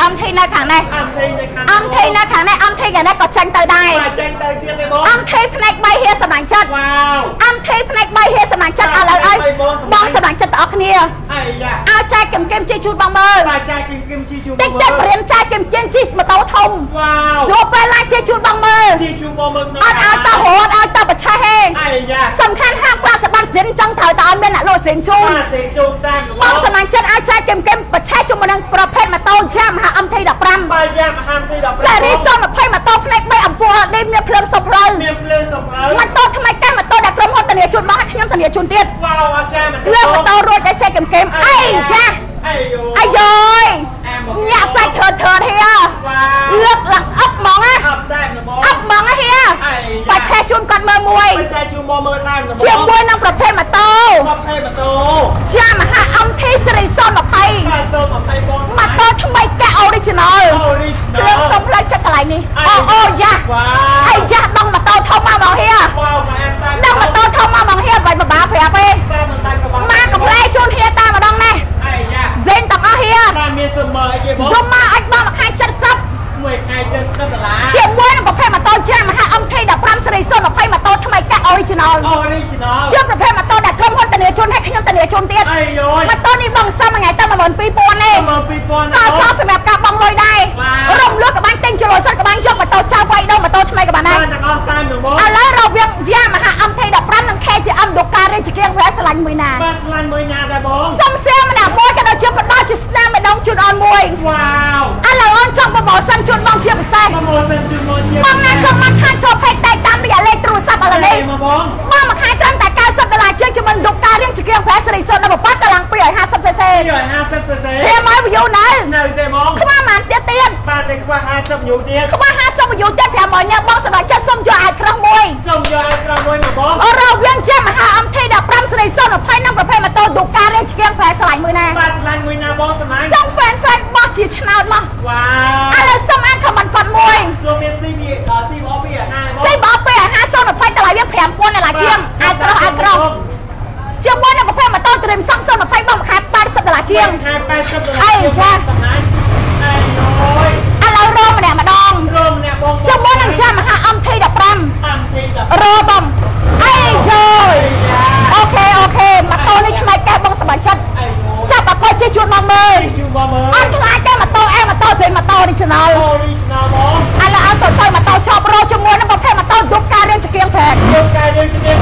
ឯបង
អម ធីនៅខាងនេះ
MT នៅខាង
អមធីនៅខាងនេះអមធីខាងនេះក៏ចាញ់ទៅដែរ
បាទចេញទៅទៀតទេបង
អមធីផ្នែក3ហៀសម្រាប់ចិត្ត
វ៉ាវ
អមធីផ្នែក3ហៀសម្រាប់ចិត្តឥឡូវឲ្យបងសម្រាប់ចិត្តទាំងអស់គ្នា
ហើយយ៉ា
ឲ្យចែកគឹមគឹមជិះជូនបងមើល
បាទចាយគឹមគឹមជីជូប
តិច
មើ
តិច
ល
ព្រៀនចែកគឹមគឹមជិះម៉ូតូធំ
វ៉ាវ
ស្រួលពេលឡានជិះជូនបងមើល
ជីជូបងមើលក្នុង
អត់ឲ្យតរហូតឲ្យតបច្ឆេះហេ
ហើយយ៉ា
សំខាន់ហាមប្រាក់សម្បត្តិសិនចង់ត្រូវតើឲ្យមានអ្នកលក់សិនជូន
បាទសេជូនតាម
បងសម្រាប់ចិត្តឲ្យចែកគឹមគឹមបច្ឆេះជាមួយនឹងប្រភេទម៉ូតូយ៉ាមហា MT15
បាទយ៉ាមហាមទី15
សេរី020ម៉ូតូផ្នែក3អំពូលនេះមានភ្លើងសុបផ្លូវ
មានភ្លើងសម្រាប់
ម៉ូតូថ្មីកែម៉ូតូដែលក្រុមហ៊ុនធានាជូនមកឲ្យខ្ញុំធានាជូនទៀត
វ៉ាវអស្ចារ្យមែន
លើម៉ូតូរួចតែចែកគឹមគឹមអីចាស់
អាយយោ
អាយយ
អាមក
ញាក់សាច់ធឺធឺហៀ
វ៉ាវ
លើកឡើងអឹបហ្មងណា
អត់តែម្ដង
អឹបហ្មងណាហៀ
អាយ
បច្ឆេះជូនគាត់មើលមួយ
បច្ចេកជូមកមើលតាមម្ដង
ជាមួយនឹងប្រភេទម៉ូតូ
ប្រភេទម៉ូតូ
យ៉ាមហា MT សេរី020
បាទសូមអភ័យបង
ម៉ូតូថ្មីកែ original
អូរី
គ្រឿងសុំផ្លេចចិត្តកន្លែងនេះអូអូយ៉ា
វ៉ា
អីយ៉ាដងម៉ូតូធំមកបងហៀ
វ៉ាវមកអានតាម
ដងម៉ូតូធំមកបងហៀបាច់បបាប្រាប់ទេ
តាមមិនតាំងកបង
មកកំលែជូនហៀតាមម្ដងនេះ
អាយយ៉ា
ហ្សេនទាំងអស់ហៀ
បានមានសមើអីគេបង
សុំមកអាចបងមួយខែ70
មួយខែ70ដុល្លារ
ជាមួយនឹងប្រភេទម៉ូតូយ៉ាមហា MT 15សេរី020ម៉ូតូថ្មីកែ original
អូរីជីណល
ជាប្រភេទម៉ូតូដែលក្រុមហ៊ុនធានាជូនឲ្យខ្ញុំធានាជូនទៀត
អាយយោ
ម៉ូតូនេះបងសំមួយថ្ងៃទៅ12000ទេ
មើល2000
ក៏សោះសម្រាប់ការបងលុយដែរ
វ៉ាវ
រំលឹកក្បាញ់ទិញជលុយសិនក្បាញ់យកម៉ូតូចៅវាយដូងម៉ូតូថ្មីក៏បានដែរ
បានទាំងអស់តាមនឹងបង
ឥឡូវរវាងយ៉ាមហា MT15 និង KTM ដូការៀងជាគៀងប្រែស្រឡាញ់មួយណា
បាទស្លាញ់មួយណាដែរបង
សុំសៀមម្នាក់មួយក៏ដូចជាផ្ដល់ជាស្នាមម្ដងជូនអនមួយ
វ៉ាវ
ឥឡូវអូនចង់ប្រម៉ូសិនជូនបងជាពិសេស
ប្រម៉ូសិនជូនមកជា
បងណាចង់មកឆានចូលផេកតែតាមរយៈលេខទូរស័ព្ទឥឡូវនេះ
មកបង
បងមួយខែត្រឹមតែ90ដុល្លារជាងជាមួយដូការៀងជាគៀងប្រែសេរីសុទ្ធនៅប្រព័ន្ធកម្លាំង250 cc
250 cc
ព្រាមឲ្យ view នៅ
នៅទេបង
ខ្វះមិនទៀតទៀត
បាទតែខ្វះ50ញូទៀត
ខ្វះ50 view ទៀត500នាក់បងសម្រាប់ចិត្តសុំយកឲ្យក្រោះមួយ
សូមយកឲ្យក្រោមមួយមកបង
អរវាងជាមហា MT15 សេរីសុទ្ធ20និងប្រភេទម៉ូតូដូការៀងជាគៀងប្រែស្រឡាញ់មួយណា
បាទស្លាញ់មួយណាបងស្លាញ់
សុំ fan fan បោះជាឆ្នោតមក
វ៉ា
ឥ
វ
មួយ
សូមមាន CV CV អបពីអាហារបង
ស៊ីបោះពេលអាហារ020តម្លៃវា5000ដុល្លារជាងអាចក្រោះអាចក្រោះជាមួយនឹងប្រភេទម៉ូតូត្រៀមសង់020បងមួយខែ80ដុល្លារជាង
ខែ80ដុល្លារ
អីចា
ស្លាញ់អីអូយ
ឥឡូវរមម្នាក់ម្ដង
រមអ្នកបង
ជាមួយនឹងជាមហា MT15
តាមទីដល់
របងអីយោយ
យ៉ា
អូខេអូខេម៉ូតូនេះថ្មីកែបងសប្បាយចិត្ត
អីអូយ
ចាប់អកុយជិះជួនមកមើល
ជូមកមើល
អត់ខ្លាចទេម៉ូតូអែម៉ូតូ ស្រីម៉ូតូ original
original បង
ឥឡូវឲ្យទៅទៅម៉ូតូ shop រោជាមួយនឹងប្រភេទម៉ូតូឌុបការរៀងជាគៀងប្រែក
យកកាយយើងជំនាញ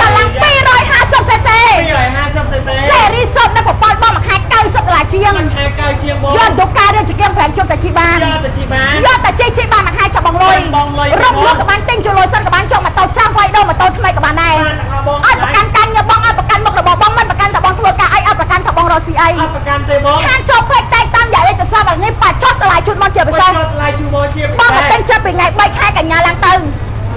កម្លាំង 250cc
250 cc
សេរីសុទ្ធនៅប្រព័ន្ធបងមួយខែ90ដុល្លារជាង
ខែកៅជាងបង
យកឌុបការរៀងជាគៀងប្រែកជុំតែជីបាន
យកទៅជីបាន
យកតែជិះជិះបានមួយខែចាប់បងលុយ
បងលុយ
រំលឹកក៏បានទិញជលុយសិនក៏បានចង់ម៉ូតូចាំវាយដូរម៉ូតូថ្មីក៏បានដែរ
បានទាំងអស់បង
អត់ប្រកាន់ការងារបងអត់ប្រកាន់មុខរបរបងមិនប្រកាន់តែបងធ្វើការអីអត់ប្រកាន់ថាបងរកស៊ីអី
អត់ប្រកាន់ទេបង
ខានចូលពេកតែតាមរយៈលេខទូរ ស័ព្ទឥឡូវនេះបាច់ចុះតម្លៃជូនមកជាពិសេស
ចុះថ្លៃជូមកជាពិ
បង
សេ
មកទិញ
ស
ចាប់ពីថ្ងៃ3ខែកញ្ញាឡើងទៅ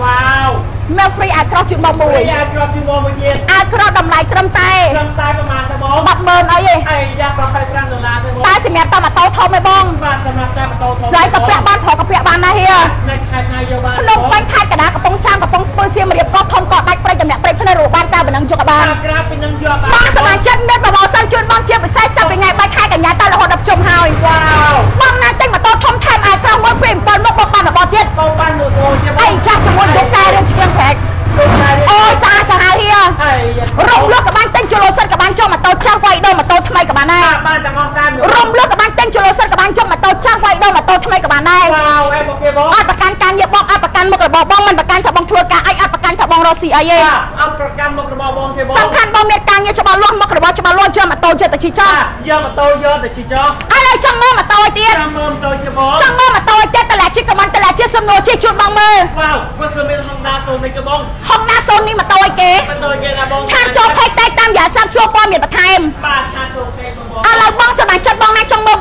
វ៉ាវ
មាន free អាចក្រោះជូនមកមួយ
ពីអាចក្របជូមកមួយទៀត
អាចក្រោះតម្លៃត្រឹមតែ
ត្រឹមតែប្រហែលទេបង
100,000អីទេ
អីយ៉ា25ដុល្លារទេបង
តែសម្រាប់តាមម៉ូតូធំឯងបង
បាទសម្រាប់តែម៉ូតូធំ
ស្រីក៏ពាក់បានប្រុសក៏ពាក់បានដែរហៀ
នៅខេត្តណាយកបាន
ភ្នំពេញខេត្តកណ្ដាលកំពង់ចាមកំពង់ស្ពឺសៀមរាបក៏ធំក៏ដាច់ព្រៃតម្លាក់ព្រៃផ្លូវរੂបានការបណ្ដឹងយកក៏បាន
តាមក្រាបពីនឹងយកបាន
បងសមាជិកមានប្រវត្តិសាស្ត្រជូនបងជាពិសេសចាប់ពីថ្ងៃ3ខែក ញ្ញាតរហូតដល់ជុំហើយ
វ៉ាវ
បងណាទិញម៉ូតូធំថែមអាចក្រោះមួយព្រី7មកបងបានរបស់ទៀត
បោបានម៉ូតូជាប
អីចាស់ជាមួយ දු កតែរឿងជាងប្រែក
ដូចតែ
អូយសាសាហាវហៀ
អី
រំលឹកក៏បានទិញជលុសិនក៏បានចុះម៉ូតូចាស់វាយដូរម៉ូតូថ្មីក៏បានដែរ
បានទាំងអស់តាម
រំលឹកក៏បានទិញជលុសិនក៏បានចុះម៉ូតូចាស់វាយដូរម៉ូតូថ្មីក៏បានដែរ
វ៉ាវអេមកគេបង
អត់ប្រកាន់ការងារបងអត់ប្រកាន់មុខរបរបងមិនប្រកាន់ថាបងធ្វើការអីអត់ប្រកាន់ថាបងរកស៊ីអីទេ
អត់ប្រកាន់មុខរបស់បងទេបង
សំខាន់បងមានការងារច្បាស់លាស់មុខ របរច្បាស់លាស់ជិះម៉ូតូចិត្តទៅជីចោះ
យកម៉ូតូយកទៅជីចោះ
ឥឡូវចង់មើលម៉ូតូឲ្យទៀត
ចាំមើលម៉ូតូជាបង
ចង់មើលម៉ូតូឲ្យទៀតតឡាជីកមិនតឡាជីសំណួរជីជូនបងមើល
វ៉ាវគាត់សើមាន Honda Sonic ទេបង
ហុងណាសូននេះម៉ូតូឲ្យគេ
ម៉ូតូគេណាបង
ឆានចូលផេកតែតាមយ៉ាសាប់សួរព័ត៌មានបន្ថែម
បាទឆាចូលគេបង
ឥឡូវបងសមាជិកបងណា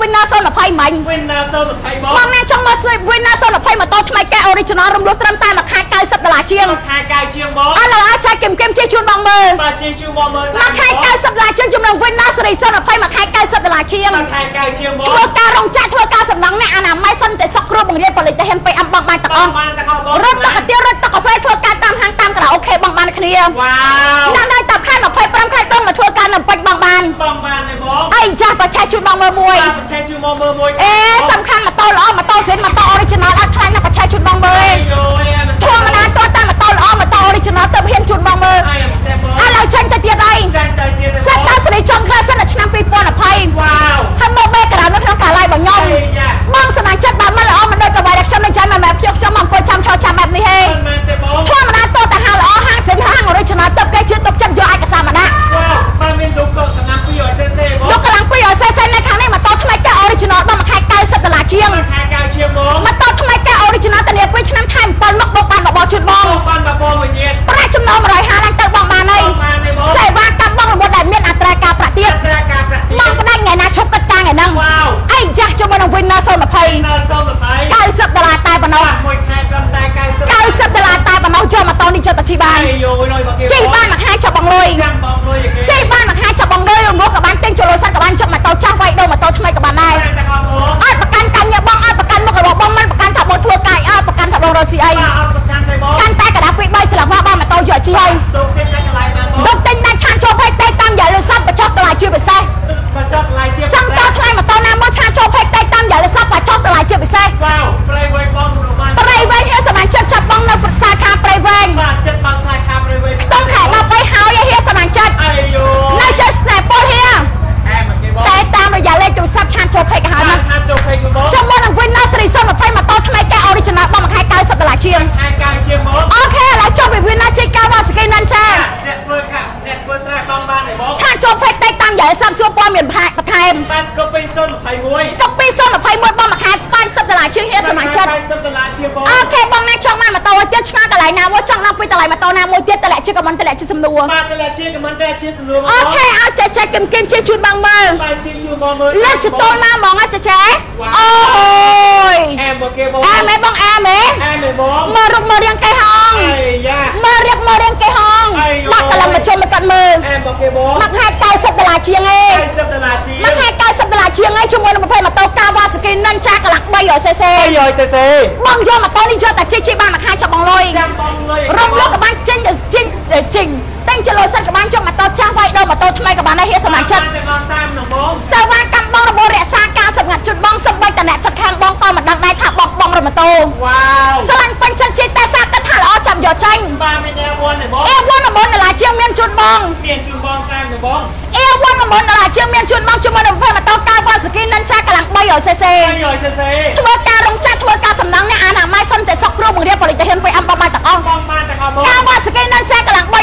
Winner 020មិញ
វិញណាសូម20បង
បងណាចង់មកស្វេ Winner 020ម៉ូតូថ្មីកែ original រំលោះត្រឹមតែមួយខែ90ដុល្លារជាង
ខែកៅជាងបង
ឥឡូវអាចចែកគឹមគឹមជាជូនបងមើល
បាទជាជួបងមើល
មួយខែ90ដុល្លារជាងជំនួស Winner Series 020មួយខែ90ដុល្លារជាង
ខែកៅជាងបង
ធ្វើការរងចាក់ធ្វើការសំណងអ្នកអនាម័យសន្តិសុខគ្រូបង្រៀនប៉ូលីសទៅហ៊ានពេអំបងបានទាំងអ
បង
ស់
បានទាំងអស់បង
រត់ទឹកកាទៀវរត់ទឹកកាហ្វេធ្វើការតាមហាងតាមការ៉ាអូខេបងបានគ្នា
វ៉ាវ
ណាស់ដល់តាខែ25ខែដល់មកធ្វើការនៅពេជ្របងបាន
បងបានទេបង
អី ចាស់បច្ចេកជូនបងមើលមួយ
បាទបច្ចេកជួមកមើលមួយ
អេសំខាន់ម៉ូតូ មួយទៀតតម្លាក់ជាកមិនតម្លាក់ជាសំណួរ
បាទតលាជាកមិនតែជាសំណួរបង
អូខេអត់ចេះចេះគឹមគឹមជិះជូនបងមើល
បាទជាជួបងមើល
លើកចតូនណាហ្មងអត់ចេះចេះអូយ
អែមកគេបង
អែមែបងអែមែ
អែមែបង
មើលរូបមើលរាងគេហង
អេយ៉ា
មើលរៀបមើលរាងគេហង
អាយយោ
ដាក់កន្លងមកជុំមកកាត់មើល
អែមកគេបង
មួយខែ90ដុល្លារជាងឯង
80ដុល្លារជាង
មួយខែ90ដុល្លារជាងឯងជាមួយនឹងប្រភេទម៉ូតូកាវ៉ាសាគីនិនចាកន្លះ 300cc
300 cc
បងយកម៉ូតូនេះយកតែជិះជិះបានមួយខែចាប់បងលុយ
ចាំបងលុយ
រំលោះក៏បាន ចេញចេញចេញតែងចលោសិនក៏បានចុះម៉ូតូចាស់វាយដូរម៉ូតូថ្មីក៏បានដែរហៀសសមាជិក
តែបងតាមនឹងបង
សេវាកម្មបងរបររក្សាការសម្ងាត់ជុតបងសំបីតអ្នកចិត្តខាងបងក៏មិនដឹងដែរថាបងបងរម៉ូតូ
វ៉ាវ
ស្រឡាញ់ពេញចិត្តជិះតែសាគិតថាល្អចាំយកចេញ
បាទមានតែវ៉ាន់ទេបង
អេវ៉ាន់9ដុល្លារជាងមានជូនបង
មានជូនបងតាមទេបង
អេវ៉ាន់9ដុល្លារជាងមានជូនបងជាមួយនឹងប្រភេទម៉ូតូកាវ៉ាសាគីនិនចាកន្លង 300cc
300 cc
ធ្វើការរងចាក់ធ្វើការសំណងអ្នកអនាម័យសន្តិសុខគ្រូបង្រៀនប៉ូលីសទាហាន PM បងបានទាំងអស់
បងបានតែបង
កាវ៉ាសាគី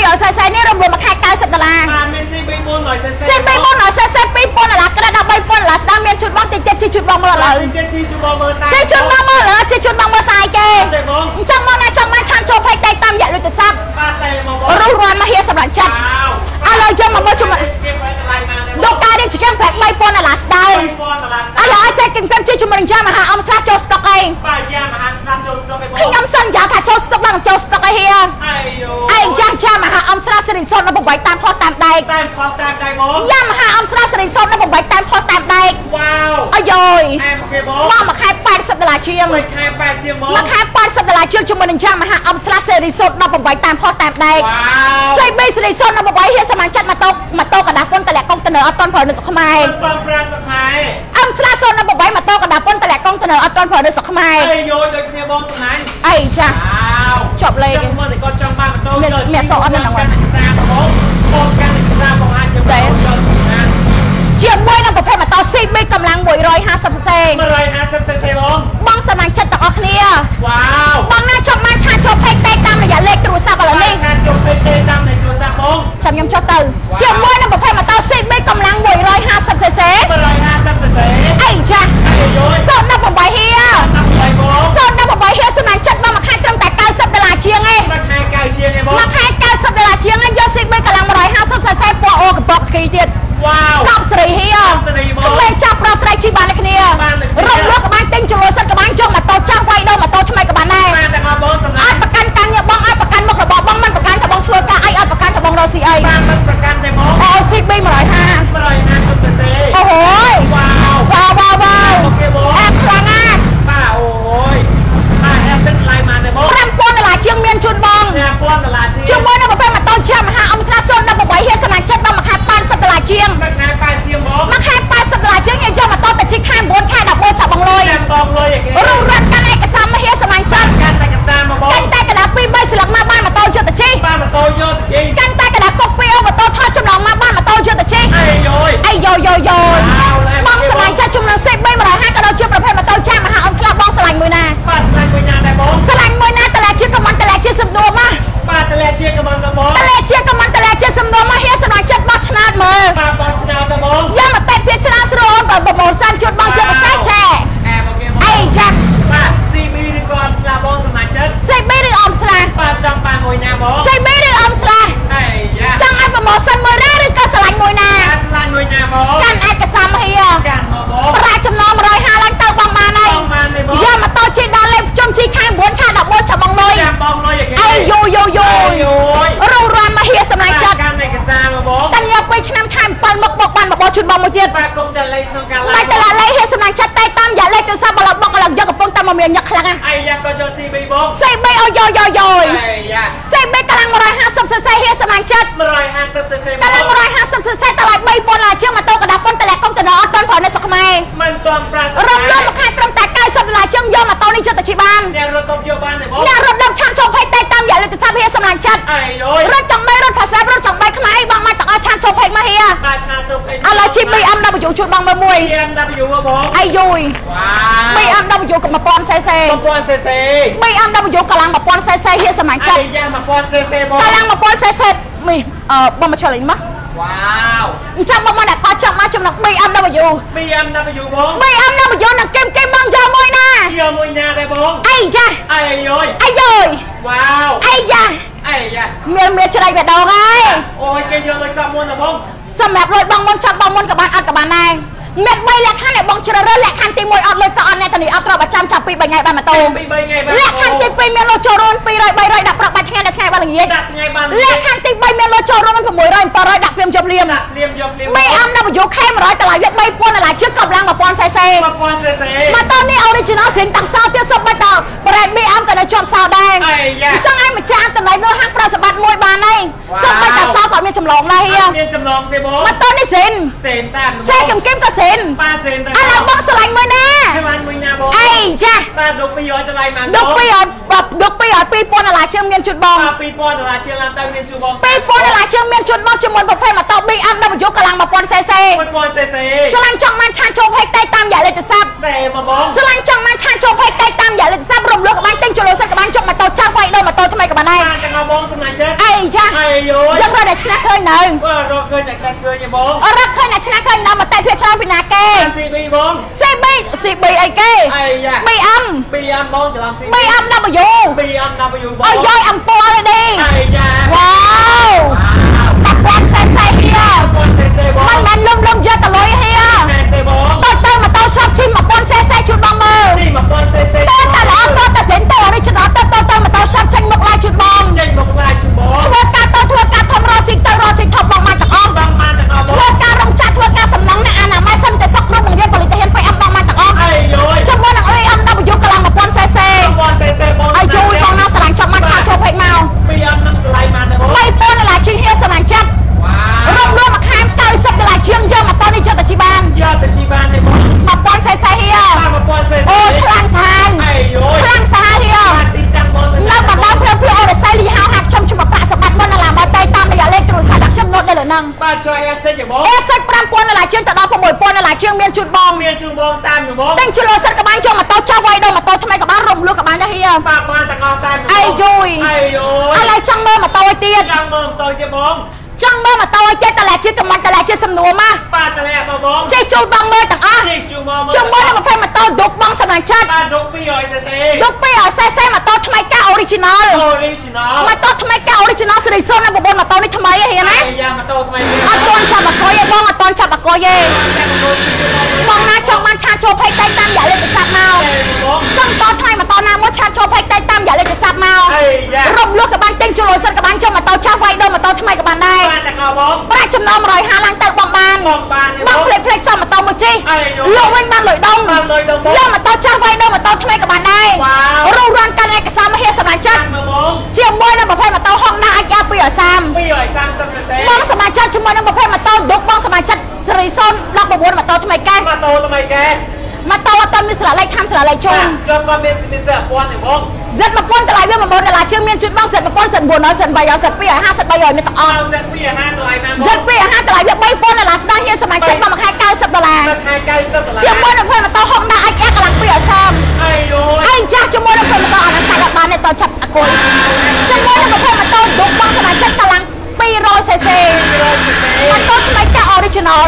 និនចាកន្លង 300cc នេះរំលោះមួយខែ90ដុល្លារ
បាទមាន CB 400 cc
សេពីមុនអសេសេ2000ដុល្លារក្រែដល់3000ដុល្លារស្ដាមមានជូនបងតិចតិចជិះជូនបងមើលឥឡូវ
ទៀតជិះជូនបងមើលតាម
ជិះជូនបងមើលឥឡូវជិះជូនបងមើលស្អាយគេ
ទេបង
អញ្ចឹងមកណាចង់មកឆានចូលភ័យតែតាមរយៈលុយទូរស័ព្ទ
បាទតែបងបង
រុះរាន់មកហៀសម្រាប់ចិត្ត
វ៉ាវ
ឥឡូវយកមកមើលជុំ
គេបែរតម្លៃបានទេ
ដុកការរៀបចំប្រាក់3000ដុល្លារស្ដើង
3000ដុល្លារ
ឥឡូវអាចចេះគិតគិតជិះជាមួយនឹងយ៉ាមហាអំស្រាចូលស្តុកឯង
បាទយ៉ាមហាស្ដាប់ចូលស្តុកឯងបង
ខ្ញុំសន្យាថាចូលស្តុកដល់ចូលស្តុកឯហៀ
អាយយ
ឯងចាស់ យ៉ាមហាអំស្រាសេរីសុននៅ8តាមផុសតាមដែក
តាមខុសតាមដៃបង
យ៉ាមហាអំស្រាសេរីសុននៅ8តាមផុសតាមដែក
វ៉ាវ
អាយយ
អែមគេបង
មកមួយខែ80ដុល្លារជាង
មួយខែ8ជាងបង
មួយខែ80ដុល្លារជាងជាមួយនឹងចាំមហាអំស្លាសេរីសុត18តាមផុសតាមដែក
វ៉ាវ
សេរីសេរីសុត18ហៀសសមាជិកម៉ូតូម៉ូតូកណ្ដាស់ពុនតម្លាក់កុងតឺន័រអត់ទាន់ប្រើនៅស្រុកខ្មែរ
បងប្រាសខ្មែរ
អំស្លាសុត18ម៉ូតូកណ្ដាស់ពុនតម្លាក់កុងតឺន័រអត់ទាន់ប្រើនៅស្រុកខ្មែរ
អេយោដូចគ្នាបងសំណាញ់
អីចា
វ៉ាវ
ចប់លេខ
មកតែគាត់ចង់បាន ម៉ូតូ
មានមានសក់អត់នៅហ្នឹង
កាន់តែសាបងបងកាន់តែសាបងអាចយកទៅយកទៅណា
ជាមួយនឹងប្រភេទម៉ូតូ CB កម្លាំង 150cc
150 cc បង
បងសមាជិកទាំងអស់គ្នា
វ៉ាវ
បងណាចង់បានឆាចូលផេកតែតាមរយៈលេខទូរស័ព្ទឥឡូវនេះ
ខាងចូលពេកទេតាមនៃទូរស័ព្ទបង
ចាំខ្ញុំចុះទៅជាមួយនឹងប្រភេទម៉ូតូ CB កម្លាំង 150cc
គីទៀ
ត
វ៉ាវក
ប់ស្រីហៀ
ស្រីមកលេ
ងចា
ប់ប្រុ
សស្រីជីបានគ្នា
រំលោ
ះក្បាញ់ទិញចំនួនសិ
តក្បាញ់ចុះម៉ូ
តូចាស់វាយដល់ម៉ូតូថ្មីក្បាញ់ដែរប
ានទាំងអស់បង
ស
ម្រាប់ប
្រកាន់ការងារបងឲ្យប្រកាន់មុខរបរបងមិនប្រកាន់ថាបងធ្វើការអីឲ្យប្រកាន់ថាបងរកស៊ីអីប
ាន
មិ
នប្រកាន់ទេបងអ
ូស៊ីប៊ី150
បងលុ
យឯគេរុករត់កាន់ឯកសារមហិសមាជន
កាន់ឯកសារមកបងកាន់
តែកណ្ដាល2 3ស្លឹកមកបានម៉ូតូយុទ្ធជីបាន
ម៉ូតូយុទ្ធជី
កាន់តែកណ្ដាលគុក2អូម៉ូតូថតចំណង
មកបានម៉ូតូយុទ្ធជីអេយយអេយយយយបងស
មាជិកជំនុំសេ350ក៏ដល់ជាប្រភេទម៉ូតូចាស់មហាអង្គស្លាប់បងស្រឡាញ់មួយណាបាទស្រឡាញ់មួយណាដែរបងស្រឡាញ់ ស្រីមីឬអ៊ំស្រះចង់ឲ្យប្រម៉ូសិន
មួយណាឬ
ក៏ស្រឡាញ់មួយណា
ស្រឡាញ់មួយណា
បងកាន់ឯកសារមកហៀ
កាន់មកបងប្រា
ក់ចំណង150ឡើងទៅបងបាន
ហើយបងបានទេបងយ
កម៉ូតូជិះដល់លេខជុំជិះខែ9ខែ14ចាំបងលុយចាំប
ងលុយអី
យូយូយូរូវរាន់មកហៀសម្លាញ់ចិត្ត
កាន់ឯក
សារមកបងតាំងយក2ឆ្នាំខែ7មកបុកបានមកបោះជូនបងមួយទៀតបាទគុំតែលេខក្នុ
ងការឡាយតែឡា
យហៀសម្លាញ់ចិត្តតែតាមរយៈលេខទូរស័ព្ទបង មកមានញឹកខ្លាំងណា
អាយ៉ាក៏យក CB បង
សេបីអូយោយោយោយ
អាយ៉ា
សេបីកម្លាំង 150cc ហៀសសម្លាញ់ចិត្ត
150cc
កម្លាំង 150cc តម្លៃ3000ឡាជាងម៉ូតូកណ្ដាស់ប៉ុនតម្លាក់កុងតឺន័រអត់ទាន់ប្រើនៅស្រុកខ្មែរ
មិនទាន់ប្រាស់
រំលោភមួយខែត្រឹមតែ90ដុល្លារជាងយកម៉ូតូនេះចិត្តទៅជិះបាន
អ្នករត់តុបយកបានទេបង
អ្នករត់ដឹកឆានចូលភ័យតែតាមរយៈលេខទូរស័ព្ទហៀសម្លាញ់ចិត្ត
អាយយ
រត់ចង់បីរត់ភាសារត់ចង់បីខ្មែរអីបងមកទាំងអស់ឆានចូលភ័យមកហៀ
បាឆាទៅពេញ
ឥឡូវជិះ BMW ជូនបងមើលមួយ
BMW បង
អាយយយ
វ៉ា
BMW កំ 1000cc
1000cc
BMW កម្លាំង 1000cc ហៀសមញ្ញ
អា
ចិត្ត
យ៉ា 1000cc បង
កម្លាំង 1000cc មីអឺបងមកឆ្លៃមក
វ៉ាវ
អញ្ចឹងបងមកអ្នកគាត់ចង់មកចំណុច BMW
BMW បង
BMW នឹងគឹមគឹមបងយកមួយណា
យកមួយណាដែរបង
អីចា
អាយយ
អីយយ
វ៉ាវ
អីយ៉ា
អាយ៉ា
មានមានច្រៃបេះដូងហើយ
អូយគេយកលុយកាប់មុនណាបង
សម្រាប់លុយបងមុនចាប់បងមុនក៏បានអត់ក៏បានដែរមាន3លក្ខខណ្ឌដែលបងជ្រើសរើសលក្ខខណ្ឌទី1អត់លុយក៏អត់អ្នកធានាអត់ត្រូវប្រចាំចាប់ពី3ថ្ងៃបានម៉ូតូ
ពី3ថ្ងៃបាន
លក្ខខណ្ឌទី2មានលុយចូលរួម200 300ដាក់ប្រកបាច់ថ្ងៃនៅថ្ងៃបានល្ងាច
ដាក់ថ្ងៃបាន
លក្ខខណ្ឌទី3មានលុយចូលរួម600 700ដាក់ព្រាមជប់លៀម
ដាក់លៀមយកលៀម
BMW K100 តម្លៃវា3000ដុល្លារជាងកម្លាំង 1000cc
1000cc
ម៉ូតូនេះ original ស្រីតាំងសោទៀតសុបបាច់ដល់ brand BM ក៏នៅជាប់សោដែរ
អាយ៉ា
អញ្ចឹងឯងម្ចាស់តម្លៃនោះហាក់ប្រសិទ្ធិមួយបានហើយសុបបាច់ដល់សោក៏មានចម្លងដែរហៀ
មានចំណងទេបង
ម៉ូតូនេះស្រិន
សេនតាម
ចេះកំគឹមក៏ស្រិន
ប៉ាសេនតា
ឥឡូវបងស្រឡាញ់មួយណា
ខ្លាញ់មួយណាបង
អីចាស់
បាទដុក200តម្លៃបាន
ដុកពីអត់ដុកពីអត់2000ដុល្លារជាងមានជូតបង
បាទ2000ដុល្លារជាងឡើងទៅមានជួបង
2000ដុល្លារជាងមានជូតបងជាមួយប្រភេទម៉ូតូ BMW កម្លាំង 1000cc
1000cc
ស្រឡាញ់ចង់បានឆានចូលភ័យតែតាមរយៈលេខទូរស័ព្ទ
តែមកបង
ស្រឡាញ់ចង់បានឆានចូលភ័យតែតាមរយៈលេខទូរស័ព្ទរំលោះក្បាញ់ទិញចូលសិនក្បាញ់ចុកម៉ូតូចាស់វាយដល់ម៉ូតូថ្មីក៏បានដែរ
បានទាំងអស់បងសំណាញ់ចិត្ត
អីចាស់
អាយយ
យើងរត់តែឆ្នះឃើញនៅ
បាទរកឃើញតែកាសឃើញទេបង
អរត់ឃើញតែឆ្នះឃើញនៅមកតែភាគច្រើនពីណាគេ
CB បង
CB CB អីគេ
អាយ៉ា
BM
BM បងច្រឡំ CB
BMW
BMW បង
អើយអំពណ៌នេះ
អាយ៉ា
វ៉ាវតាពាន់សេសេហៀ
1000cc បង
មិនមែនលំលំយកតលុយហៀ
កុ
យទេតែម៉ូ
តូ
ជូនប
ងប
ងណា
ចង់
បា
ន
ឆាតចូលភ័យតែតាមរយៈលេខទូរស័ព្ទមក
បង
ចង់តថ្លៃម៉ូតូណាមួយឆាតចូលភ័យតែតាមរយៈលេខទូរស័ព្ទមក
អាយ៉ា
រំលោះក៏បានទិញចូលសិនក៏បានចូលម៉ូតូចាស់វាយដល់ម៉ូតូថ្មីក៏បានដែរ
បាទទាំងអស់បង
ប្រាក់ចំណូល150ឡើងទៅបងបាន
បងបានទេ
ប
បងង
ភ្លេចភ្លេចសំម៉ូតូមួយជិះ
អីយ
លោកវិញបានលុយដង
បានលុយដុំបង
យកម៉ូតូចាស់វាយដល់ម៉ូតូថ្មីក៏បានដែរ
វ៉ាវ
រੂរាន់កាន់ឯកសារមហិសមាជិក
តាមមកបង
ជាមួយនឹងប្រភេទម៉ូតូ Honda HR 230
230cc
បងសមាជិកជាមួយនឹងប្រភេទ 2019ម៉ូតូថ្មីកែ
ម៉ូតូថ្មីកែ
ម៉ូតូអត់ទាន់មានស្លាកលេខខំស្លាកលេខជុំខ្ញុំ
ក៏មានមានស្លាក1000ទេបង
Z 1000តម្លៃវា9ដុល្លារជាងមានជូនបង Z 1000 Z 9000 Z 3000 Z 250 Z 300មានទាំងអស់
Z 250តម្លៃណាប
ង Z 250តម្លៃវា3000ដុល្លារស្ដាយញ៉ាំសមាជិកបងមួយខែ90ដុល្លារ
មួយខែ90ដុល្លារ
ជាមួយនឹងម៉ូតូ Honda XR កន្លះ
240អាយ
យអីចាស់ជាមួយនឹងម៉ូតូអាណាសាច់បានទេតចាប់អគុយជាមួយនឹងម៉ូតូឌុបបងសមាជិកកម្លាំង 200cc 200cc ម៉ូតូ original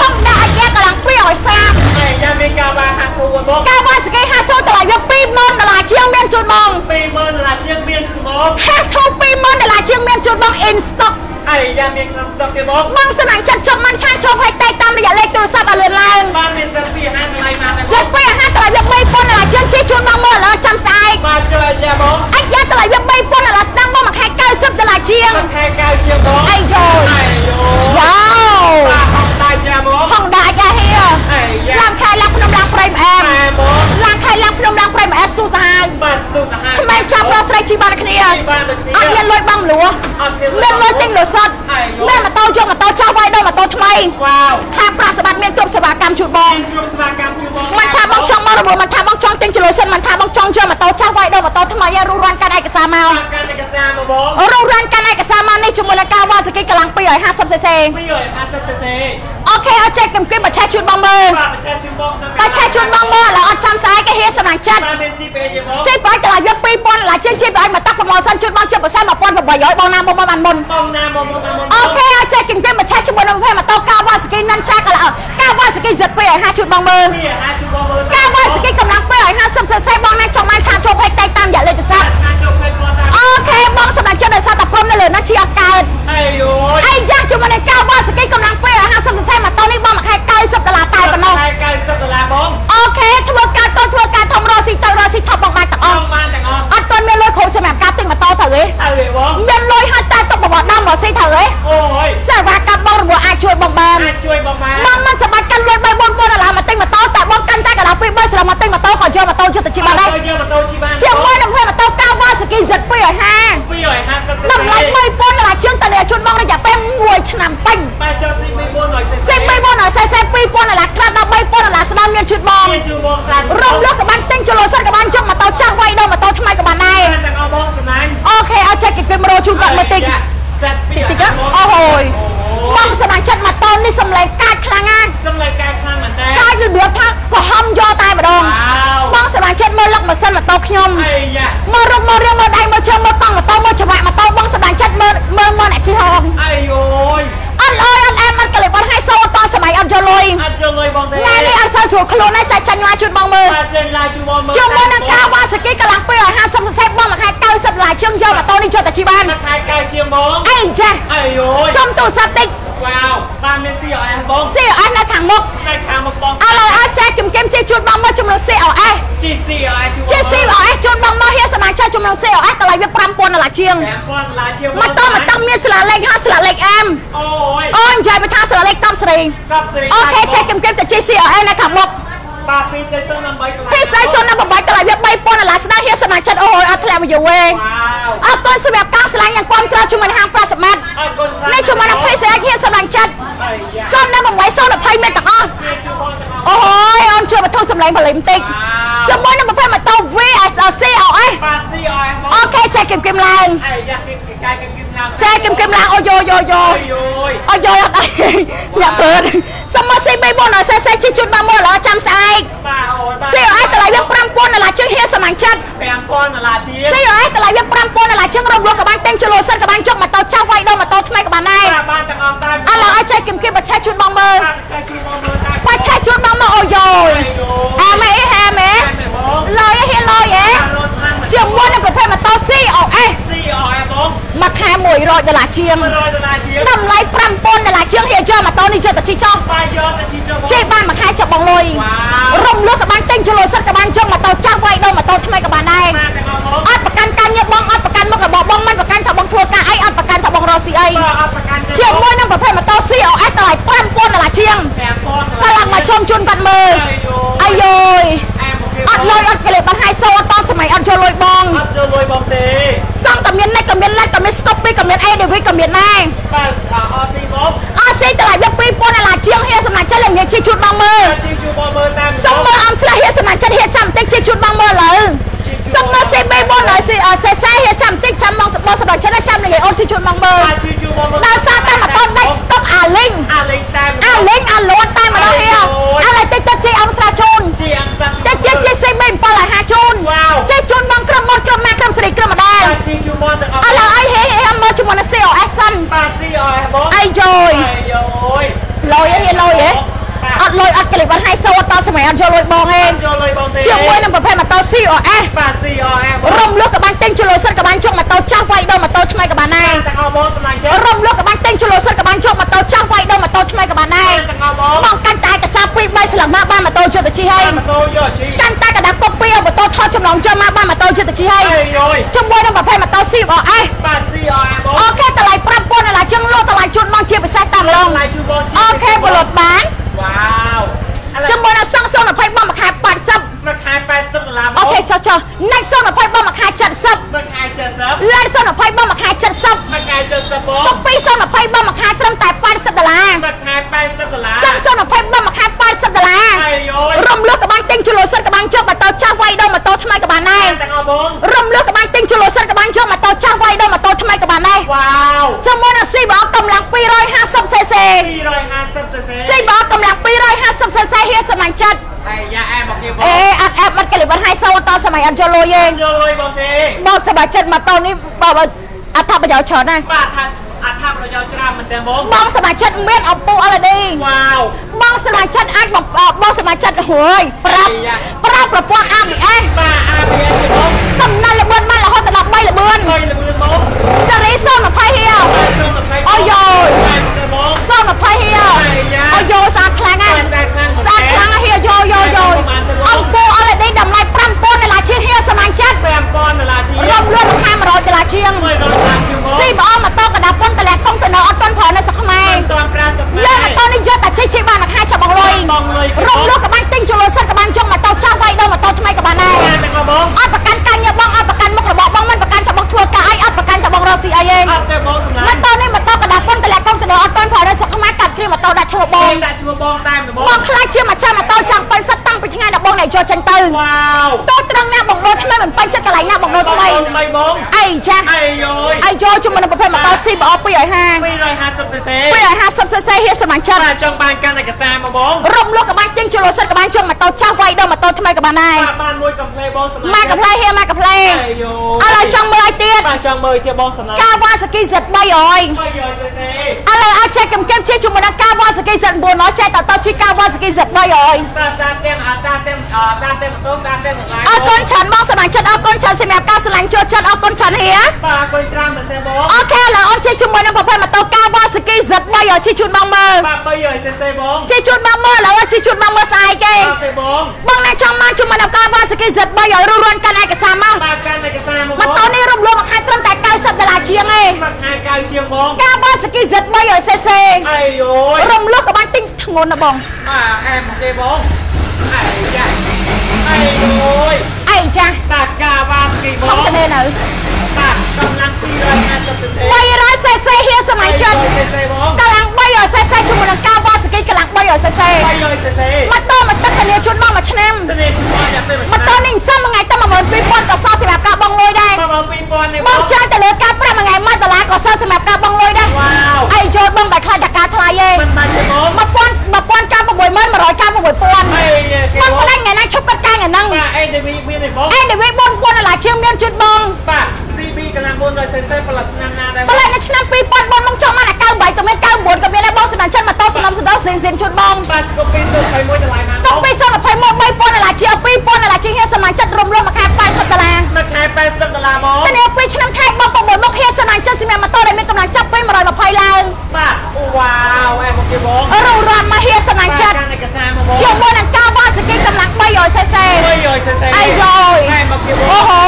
ហុកដាក់
អាយ៉ាកន្លងពី
ឲ្យសាបអាយ៉ាមានការវ៉ាហាធូបង
ការវ៉ាសគេហាធូតម្លៃយើង20000ដុល្លារជាងមានជូនបង
20000ដុល្លារជាងមានជូនបង
ហាធូ20000ដុល្លារជាងមានជូនបង in stock
អាយ៉ាមានក្នុង stock ទេបង
បងស្នាញ់ចិត្តចុកមិនឆាចុកឲ្យតែតាមរយៈលេខទូរស័ព្ទឲ្យលឿនឡើង
បានមានសិទ្ធិពីអាហារតម្លៃមក
សិទ្ធិពីអាហារតម្លៃយើង3000ដុល្លារជាងជិះជូនបងមើលឥឡូវចាំស្អែក
បានជួយអាយ៉ាបង
អាយ៉ាតម្លៃយើង3000ដុល្លារស្ដាំបងមួយខែ90ដុល្លារជាង
មួយខែ90ជាងបង
អាយយ
យ៉ា ដាច់ណា
មក
ហងដាច់អាហៀឡើងខែឡើងភ្នំ
ឡើង
ព្រៃម្អែម
ឡើងខែឡើងភ្នំឡើងព្រៃម្អែម
ស្ទុះសា បាទ
ស្ទុះអាហារខ្មែរចា
ប់ប្រុសស្រីជីបានគ្នា
អត់មានលុយបង់លួ
មាន
លុយទិញលុយសុ
ត
មានម៉ូតូយកម៉ូតូចាស់វាយដល់ម៉ូតូថ្មី
វ៉ាវ
ហាប្រាក់សបត្តិមានគ្រប់សេវាកម្មជូនបង
គ្រប់សេវាកម្មជូនបង
មិនថាបងចង់មករវល់មិនថាបងចង់ទិញចលុយសិនមិនថាបងចង់យកម៉ូតូចាស់វាយដល់ម៉ូតូថ្មីឲ្យរុះរាន់កាន់ឯកសារមក
កាន់ឯកសារមកបង
រុះរាន់កាន់ឯកសារមកនេះជាមួយនឹងការវ៉ាសគីកម្លាំង250 cc
250 cc
អូខេអត់ចេះគំគិមបច្ឆេះជូនបងមើល
បាទប្រជាជួយបង
បច្ឆេះជូនបងមើលឥឡូវអត់ចាំស្អែកគេហៀសម្រាប់ចិត្ត
បាទមាន GPA ទេបង
ជិះបាច់តម្លៃយក2000ឡាជិះជិះបាច់មកតាក់ប្រម៉ូសិនជូនបងជិះប្រសិន1800បងណាមុំបានមុន
បងណាមកមកមក
អូខេអត់ចេះគំគិមបច្ឆេះជាមួយនឹងប្រភេទម៉ូតូការវ៉ាសគីនិនចាកន្លការវ៉ាសគីសិត250ជូនបងមើល
នេះអាចជួយបងមើល
ការវ៉ាសគីកម្លាំង 250cc បងណាចង់បានឆាតចូលពេកតែតាមរយៈលេខទូរស័ព្ទ
អាចចូលពេកគាត់តាម
អូខេបងសម្រាប់ចិត្តដោយសារតែព្រមនៅលើណាជាអត់កើត
អីយយ
អីយ៉ាងជាមួយនឹងការវ៉ាសគីកម្លាំង 250cc ម៉ូតូនេះបងមួយខែ90ដុល្លារតែប៉ុណ្ណោះ
ខែ90ដុល្លារបង
អូខេធ្វើការតូចធ្វើការធំរកស៊ីទៅរកស៊ីថប់បងបានទាំងអ
អ
ស់
ងបានទាំងអស់
អត់ទាន់មានលុយគ្រប់សម្រាប់ការទិញម៉ូតូទៅទេ
ទៅទេបង
មានលុយហើយតែទុកបបដំមកស៊ីទៅទេ
អូយ
សេវាកម្មបងរង្វាន់អាចជួយបងបាន
អាចជួយបងបាន
បងមិនចាំបាច់កាន់លុយ3 4 4ដុល្លារមកទិញម៉ូតូតែបងកាន់តែកណ្ដាល2 3ស្លាមកទិញម៉ូតូក៏យកម៉ូតូយកទៅជិះបានដែរ
យកម៉ូតូជិះបាន
ជាមួយនឹងផ្លែម៉ូតូកាវ៉ាសាគី Z250
250
តម្លៃ3000ដុល្លារជាងតលាជូនបងរយៈពេល1ឆ្នាំពេញ 3000ដល់40 2000ដុល្លារក្រាបដល់3000ដុល្លារស្ដាមមានជូនបង
មានជួយបងតាម
រំលោះក៏បានទិញចលសិនក៏បានចុះម៉ូតូចាស់វាយដល់ម៉ូតូថ្មីក៏បានដែរ
បានទាំងអស់បងសំណាញ់
អូខេអត់ចេះគេគិតមករោជូនគាត់មើលតិច
សាត់ពី
តិចតិចអូហូយបងសម្រាប់ចិត្តម៉ូតូនេះសំឡេងកាចខ្លាំងណាស់
សំឡេងកាយខ្លាំងមែនតើ
កាចរបៀបថាក៏ហំយកតែម្ដង
វ៉ាវ
បងសម្រាប់ចិត្តមើលលឹកម៉ាស៊ីនម៉ូតូខ្ញុំ
អីយ៉ា
មើលរុកមើលរៀងមើលដៃមើលជើងមើលកង់ម៉ូតូមើលច្បាក់ម៉ូតូបងសម្រាប់ចិត្តមើលមើលមើលអ្នកជិះហង
អីយយ
អត់អើយអត់អែមអត់កលិបអត់ឲ្យសូអត់តសម័យអត់យកលុយ
អត់ចូលលុយបងទេ
ថ្ងៃ នេះអត់សូវស្រួលខ្លួនទេតែចាញ់ឡាយជូនបងមើល
បាទចេញឡាយជួយបងមើល
ជាមួយនឹងការវ៉ាសាគីកម្លាំង250សសេបងមួយខែ90ដុល្លារជាងយកម៉ូតូនេះយកទៅជិះបាន
មកខែកៅជាងបង
អីចាស់
អីយយ
សុំទូរស័ព្ទតិច
វ៉ាវបានមាន COS បង
COS នៅខាងមុខ
នៅខាងមកបង
ឥឡូវអត់ចាស់ជំគិមជិះជូនបងមើលចំនួន COS
G COS ជួយ
ជិះ COS ជូនបងមើល តែចំណង COS តម្លៃវា5000ដុល្លារជាង
5000ដុល្លារជាង
មកតមកតមានស្លាកលេខ5ស្លាកលេខ M
អូយ
អូយនិយាយមកថាស្លាកលេខកប់សេរី
កប់សេរី
អូខេចេះគឹមគឹមទៅជិះ COS នៅខាងមុខ
បាទ240 08ដុល្លារ
240 08ដុល្លារតម្លៃវា3000ដុល្លារស្ដាយហៀសមាជិកអូយអត់ធ្លាក់មកយូរទេអរគុណសម្រាប់ការស្លាញ់យ៉ាងគាំទ្រជាមួយហាង50ម៉ាត់នេះជាមួយនឹង PCX ហៀសមាជិកសូមនៅ8020មេទាំងអស់
អូ
យអូនជួយបន្ធូរសម្លេងបលិមតិចជាមួយនឹងប្រភេទម៉ូតូ VSC OS អេ
បាទ COS បង
អូខេចេះគឹមគឹមឡើង
អីយ៉ាគេកាយគេគិតថា
ចេះគឹមគឹមឡើងអូយោយោយោ
អីយយ
អូយោអត់អីញាក់ព្រើតសុំមក CB 4ដល់ CC ជិះជូនបងមើលឥឡូវចាំស្អែក
បាទអូយបាទ
COS តម្លៃវា5000ដុល្លារជាងហៀសមាជិក
5000ដុល្លារជាង
COS តម្លៃវា5000ដុល្លារជាងរំលោះក៏បានទិញជលូសិនក៏បានចុះម៉ូតូចាស់វាយដល់ម៉ូតូថ្មីក៏បានដែរ
បាទបានទាំងអស់តែ
ឥឡូវឲ្យចេះគឹមគឹមបច្ឆេះជូនបងមើល
បាទចែកជួយបងមើលតែ
បច្ឆេះជូនបងមើលអូយោ
អីយយ
អែមែហែមែ
តែមែនបង
លយហេលយហេ
រត់ខាង
ជាមួយនឹងប្រ ភេទម៉ូតូ COS
COS បង
មួយខែ100ដុល្លារជាង
100ដុល្លារជាង
តម្លៃ5000ដុល្លារជាងហៀយកម៉ូតូនេះយកទៅជិះចុះ
បាទយកទៅជីចុះបង
ជិះបានមួយខែចាប់បងលុយ
វ៉ាវ
រំលោះក៏បានទិញជលូសិតក៏បានចុះម៉ូតូចាស់វាយដល់ម៉ូតូថ្មីក៏បានដែរ
បាទទាំងអស់បង
អត់ប្រកាន់ការងារបងអត់ប្រកាន់មុខរបរបងមិនប្រកាន់ថាបងធ្វើការអីអត់ប្រកាន់ថាបងរកស៊ីអី
បាទអត់ប្រកាន់ទេ
ជាមួយនឹងប្រភេទម៉ូតូ COS តម្លៃ5000ដុល្លារជាង
5000
ក៏ឡើងមកជុំជូនគាត់មើល
អីយ
អាយយ
អែមអូខេ
អត់លុយអត់កលេបបាត់ហើយសូអត់តសម័យអត់យកលុយបង
អត់ចូលលុយបងទេ
សងក៏មានណេតក៏មានឡាច់ក៏មានស្កូពីក៏មាន ADV ក៏មានដែរ
បាទអស៊ីបង
អស់សេតម្លៃវា2000ដុល្លារជាងហៀសម្រាប់ចិត្តល្ងាចជិះជូនបងមើល
ជីជួយបងមើលតាម
សុំមើលអំស្លាហៀសម្រាប់ចិត្តហៀចាំតិចជិះជូនបងមើលឥឡូវសុំមើល CB 4ហើយសេសេហៀចាំតិចចាំមកបោះសម្រាប់ចិត្តចាំល្ងាចអូនជិះជូនបងមើល
បាទជួយជួយបងមើល
ដល់សារតែម៉ូតូដាច់ស្តុកអាលីង
អាលេងតាម
អាលីងអាលួនតែម្ដងហៀឥឡូវតិចតិចជិះអំស្លាជូន
ជីអង្សា
តិចតិចជិះ CB 750ជូន
វ៉ាវ
ជិះជូនបងក្រុមមកក្រុមម៉ាក្រុមស្រីក្រុមម្ដាល
បាទជីជួយបងទាំងអស់
ឥឡូវអីហេហេមើលជាមួយនឹង COS សិន
បាទស៊ីអស់បង
អីយយ
អីយយ
លុយហេលុយហេអត់លុយអត់កលិបអត់ឲ្យសូអត់តសម័យអត់យកលុយបងឯង
ចូលលុយបងទេ
ជាមួយនឹងប្រភេទម៉ូតូ COS
បាទស៊ីអស់បង
រំលោះក៏បានទិញជលូសិតក៏បានចុះម៉ូតូចាស់វាយដល់ម៉ូតូថ្មីក៏បានដែរ
ទាំងអស់បងសម្លាញ់ចេះ
រំលោះក៏បានទិញជលូសិតក៏បានចុះម៉ូតូចាស់វាយដល់ម៉ូតូថ្មីក៏បានដែរ
ទាំងអស់បង
បងកាន់តែឯកសារពីរបីស្លឹកមកបានម៉ូតូជិះទៅជិះហើយ
ម៉ូតូយកជី
កាន់តែកដាកុបពីរម៉ូតូថតចំណងចុះមកបានម៉ូតូជិះទៅជិះហើយ
អីយយ
ជាមួយនឹងប្រភេទម៉ូតូ COS
ង
ឡា
យជួយបងជី
អូខេបលត់បាន
វ៉ាវ
ជាមួយនឹងសងសូន20បងមួយខែ80
មួយខែ80ដុល្លារបង
អូខេចុះចុះណាច់020បងមួយខែ70
មួយខែ70
ឡាន020បងមួយខែ70
មួយខែ70បង
ស្តុកពី020បងមួយខែត្រឹមតែ80ដុល្លារ
មួយខែ80ដុល្លារ
សឹង020បងមួយខែ80ដុល្លារ
អាយយ
រំលោះក្បាញ់ទិញជលសិនក្បាញ់ចុះម៉ូតូចាស់វាយដល់ម៉ូតូថ្មីក៏បានដែរ
ទាំងអស់បង
រំលោះក្បាញ់ទិញជលសិនក្បាញ់ចុះម៉ូតូចាស់វាយដល់ម៉ូតូថ្មីក៏បានដែរ
វ៉ាវ
ជាមួយនឹង CBO កម្លាំង 250cc
250 cc
CBO កម្លាំង 250cc ហៀសមាញ់ចិត្ត
អាយ៉ាអែមកគេបង
អេអត់អែបអត់កលិបិតឲ្យសូអត់តសម័យអត់យកលុយទេ
យកលុយបងទេ
មកសមាជិកម៉ូតូនេះបើបើអត្ថប្រយោជន៍ច្រើនណាស់
បាទថាអត្ថប្រយោជន៍ច្រើនមែនទេបង
បងសមាជិកមានអំពូ LED
វ៉ាវ
បងសមាជិកអាចបំអបងសមាជិកហើយប្រាប់
អាយ៉ា
ប្រាប់ប្រព័ន្ធ ABS
បាទ ABS ទេបង
កំណត់ល្បឿនបានរហូតដល់13ល្បឿន
អើយល្បឿនបង
សេរី020ហៀវ
អើយ20
អើយ
តែទេបង
020ហៀវ
អាយ៉ា
អើយស្អាតខ្លាំងណាស់
ស្អាតខ្លាំង
ស្អាតខ្លាំងណាស់ហៀវយោយោយោអំពូ LED តម្លៃ5000ដុល្លារជាងហៀវសមាជិក
5000ដុល្លារជាង
រំលត់ខា100ដុ ល្លារជាង
100ដុល្លារជាងបង
ស៊ីបងម៉ូតូកដាប៉ុនតលាក់កុងទៅនៅអត់ទាន់ប្រើនៅស្រុកខ្មែរ
មិនតាន់ប្រាសស្មា
លើម៉ូតូនេះយកតែជិះជិះបានមួយខែចាប់បងលុយ
បងលុយ
រំលោះក្បាញ់ទិញជលសិនក្បាញ់ចុងម៉ូតូចាស់វាយដល់ម៉ូតូថ្មីក៏បានដែរ
បានទាំងអស់បង
អត់ប្រកាន់កាញ់ទេបងអត់ប្រកាន់មុខរបស់បងមិនប្រកាន់ថាបងធ្វើការអីអត់ប្រកាន់ថាបងរកស៊ីអីទេ
អត់ទេបងសម្លា
ម៉ូ
ញ់
តូនេះម៉ូតូកដាប៉ុនតលាក់កុងទៅនៅអត់ទាន់ប្រើនៅស្រុកខ្មែរកាត់គ្រាម៉ូតូដាក់ឈ្មោះប
បង
ង
ដាក់ឈ្មោះបងតាមទៅបង
បងខ្លាចជាម្ចាស់ម៉ូតូចង់ពេញសិតតាំងពី ថ្ងៃដែលបងដែលយកចេញទៅ
វ៉ាវ
តោះត្រង់ណាបងដូរថ្មីមិនពេញចិត្តកន្លែងណាបងដូរថ្មី
ថ្មីបង
អីចាស់
អាយយ
អីយកជាមួយនឹងប្រភេទម៉ូតូ CBO 250
250 cc
250cc ហៀសសមាជិក
បាទចង់បានកាន់ឯកសារមកបង
រំលោះក្បាញ់ទិញជលសិតក្បាញ់ជុំម៉ូតូចាស់វាយដល់ម៉ូតូថ្មីក៏បានដែរ
បាទបានមួយកំ plei បងសម្លាញ់
ម៉ាកកាផ្លែហៀម៉ាកកាផ្លែ
អាយយ
ឥឡូវចង់មើលឲ្យទៀត
បាទចង់មើលទៀតបងសម្លាញ់
កាវ៉ាសាគី Z300
300 cc
ឥឡូវអាចចែកកំកំជិះជាមួយនឹងកាវ៉ាសាគី Z900 ចែកតទៅជិះកាវ៉ាសាគី Z300
បាទសាទាំងអាសាទាំងអាសាទាំងម៉ូតូសាទាំងឡាយ
អរគុណច្រើនបងសមាជិកអរគុណច្រើនសម្រាប់ការឆ្លាញ់ចូលចិត្តអរគុណច្រើនហៀ
បាទអរគុណច្រើនមែនទេបង
អូខេឥឡូវអូនជិះជាមួយនឹងប្រភេទម៉ូតូកាវ៉ាសាគី Z300 ជិះជូនបងមើល
បាទ300 cc បង
ជិះជូនបងមើលឥឡូវជិះជូនបងមើលស្អែកគេ
អត់ទេបង
បងណាចង់បានជាមួយនឹងកាវ៉ាសាគី Z300 រស់រានកាន់ឯកសារមក
បាទកាន់ឯកសារមក
ម៉ូតូនេះរំលោះមួយខែត្រឹមតែ90ដុល្លារជាងឯង
បាទខែកៅជាងបង
កាវ៉ាសាគី Z300cc
អាយយ
រំលោះក្បាច់ទិញធ្ងន់ណាបង
បាទអែមទេបងអាយយ៉ាអាយយ
អីចាស់
តាកាវ៉ាស្គីប
ខំ
ង
ទៅនេះនៅ
តាកម្លាំង250 cc
300cc ហៀសសម័យចិត្ត
cc បង
កម្លាំង 300cc ជាមួយនឹងកាវ៉ាសាគីកម្លាំង 300cc
300 cc
ម៉ូតូមកទឹកធានាជូនបងមួយឆ្នាំ
ទៅនេះឈ្មោះយ៉ាប់ទៅ
ម៉ូតូនេះសិនមួយថ្ងៃទៅ12000ក៏សល់សម្រាប់ការបងលុយដែរ
មក2000នេះ
ប
បងង
ចាយទៅលើការប្រាក់មួយថ្ងៃ1ដុល្លារក៏សល់សម្រាប់ការបងលុយដែរ
វ៉ាវ
អីចូលបងតែខ្លាចតែការថ្លៃឯង
មិនបាច់ទេបង
1000 1000ការ60000 100ការ6000
អីគេ
បង
បង
ប្តេញថ្ងៃណាឈប់កាត់ការថ្ងៃហ្នឹង
បាទ ADV មានទេបង
អេដេវី4000ដុល្លារជាងមានជូនបង
បាទ CB កម្លាំង400 cc ផលិតឆ្នាំណាដែរ
បលែនៅឆ្នាំ2004មកចង់បាន98ក៏មាន99ក៏មានដែរបងសម្រាប់ចិនម៉ូតូសំណុំសដោសៀងសៀងជូនបង
បាទស្គប់ពី21ដុល្លារណា
ស្តុកពី021 3000ដុល្លារជា2000ដុល្លារជាងហៀសមាជិករំលោះមួយខែ80ដុល្លារ
មួយខែ80ដុល្លារបង
តែនេះពេលឆ្នាំខែបង6មកហៀសមាជិកសម្រាប់ម៉ូតូដែលមានកម្លាំងចាប់ពី120ឡើង
បាទអូវ៉ាវអែមកគេបង
រងរាន់មកហៀសមាជិក
កាន់ឯកសារមកបង
ជាមួយនឹងការវ៉ាសគីកម្លាំង 300cc
300 cc
អាយយយ
អែមកគេបង
អូហូ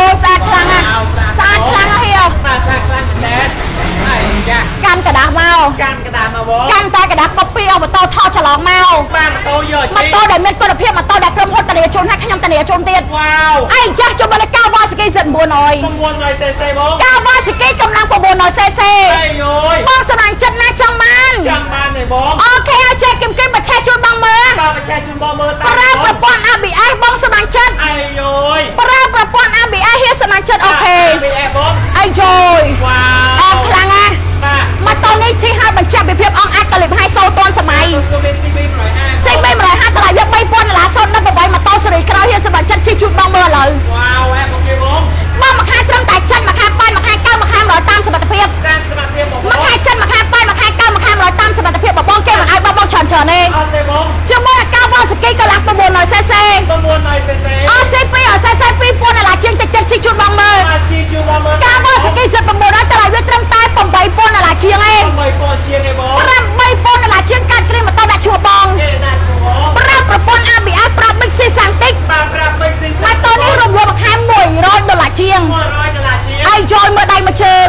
កាន់ក
ដាមកវ
កាន់តែកដាកូពីអស់ម៉ូតូថតច្រឡងមក
បានម៉ូតូយក
ម៉ូតូដែលមានគុណភាពម៉ូតូដែលក្រុមហ៊ុនតនីជនហើយខ្ញុំតនីជនទៀត
វ៉ាវ
អីចាស់ជួយមកលើកាវ៉ាស៊ីគី7900 900
cc បង
កាវ៉ាស៊ីគីកម្លាំង 900cc
អីយយ
បងសំឡាញ់ចិត្តណាចង់បាន
ចង់បានទេបង
អូខេឲ្យចេះគឹមគឹមបច្ឆេះជូនបងមើល
បងបច្ឆេះជូនបងមើលតាម
ប្រើប្រព័ន្ធ ABS បងសំឡាញ់ចិត្ត
អីយយ
ប្រើប្រព័ន្ធ ABS ហៀសំឡាញ់ចិត្តអូខេ
ABS បង
អីយយ
វ៉ាវ
អត់ខ្លាំង ម៉ូតូនេះជិះហើយបញ្ជាក់ពីភាពអង្អាចទៅលេខ5សូតនសម័យ
CB 150
តម្លៃវា3000ដុល្លារសូតនៅ8ម៉ូតូសេរីក្រោយហ៊ានសម្រាប់ចិត្តជិះជួបដងមើលឥឡូវ
វ៉ាវហេមកគេបង
បើមួយខែត្រឹមតែចិនមួយខែប៉ែនមួយខែកើមួយខែ100តាមសមត្ថភាព
តាមសមត្ថភាពបង
មួយខែចិនមួយខែប៉ែនមួយខែកើមួយខែ100តាមសមត្ថភាពបងគេមិនឲ្យបងបងច្រើនច្រើនទេ
អត់ទេបង
ជាមួយអាកាវ៉ាសាគីកន្លះ900 cc 900 cc អ CP 4000ដុល្លារជាងតិចតិចជិះជួបដងមើលជិះជួបដង
មើលកាវ៉ាសា
គី16 8000ដុល្លារជាងឯង
8000ជាងឯងបង
8000ដុល្លារជាងកាត់គ្រីម៉ូតូដាក់ឈ្មោះបង
គេដាក់ឈ្មោះ
ប្រាប់ប្រពន្ធ ABS ប្រាប់ Big C សាំងតិចបាទប្រាប់ Big C ម៉ូតូនេះ
រ
ំលោមមួយខែ100ដុល្លារជាង
100ដុល្លារជាងហ
ើយចូលមើលដៃមួយជើង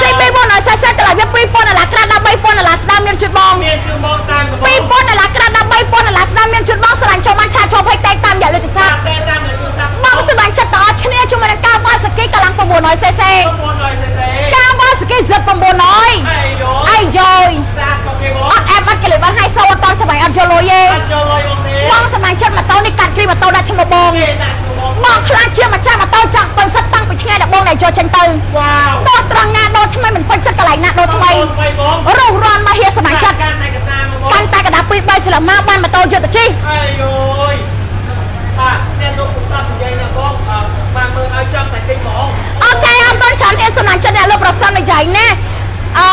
CB
440ដុល្លារវា2000ដុល្លារក្រាស់ដល់3000ដុល្លារស្ដាមមានជូតបង
មានជូតបងតាមប្រ
ព័ន្ធ2000ដុល្លារក្រាស់ដល់3000ដុល្លារស្ដាមមានជូតបងស្រឡាញ់ចូលបានឆាចូលភ័យតែកតាមរយៈលុយទូ
រស័ព្ទតាមរយៈលុយទូរស័ព្ទបងស
ម្រាប់ចិត្តតអស់គ្នាជាមួយនឹងការវ៉ាសគីកម្លាំង940 940 49ហើយ
អា
យយយ
អ
ត់អែបអត់គេលេបឲ្យសូអត់តសម័យអត់យកលុយទេអត
់យកលុយ
ប
ងទេបង
សម័យចិត្តម៉ូតូនេះកាត់គ្រីម៉ូតូដាក់ឈ្មោះបង
បង
ខ្លាចជាម្ចាស់ម៉ូតូចង់ពេញសិតតាំងពីថ្ងៃដែលបងដែលយកចេញទៅវ៉ា
វ
តោះត្រង់ណាដូរថ្មីមិនពេញចិត្តកន្លែងណាដូរថ្មីរុះរាន់មកហៀសម័យចិត្ត
កាន់តែកសាមកបងកាន់
តែកដា2 3ស្លាប់មកបានម៉ូតូយកទៅជិះ
អាយយយ បាទអ្នកលោកប្រសាទនិយាយណាបងអឺបាទមើលឲ្យចង់តែទិញហ្មង
អូខេអរគុណច្រើនទេសមាជិកអ្នកលោកប្រសិននិយាយណាអឺ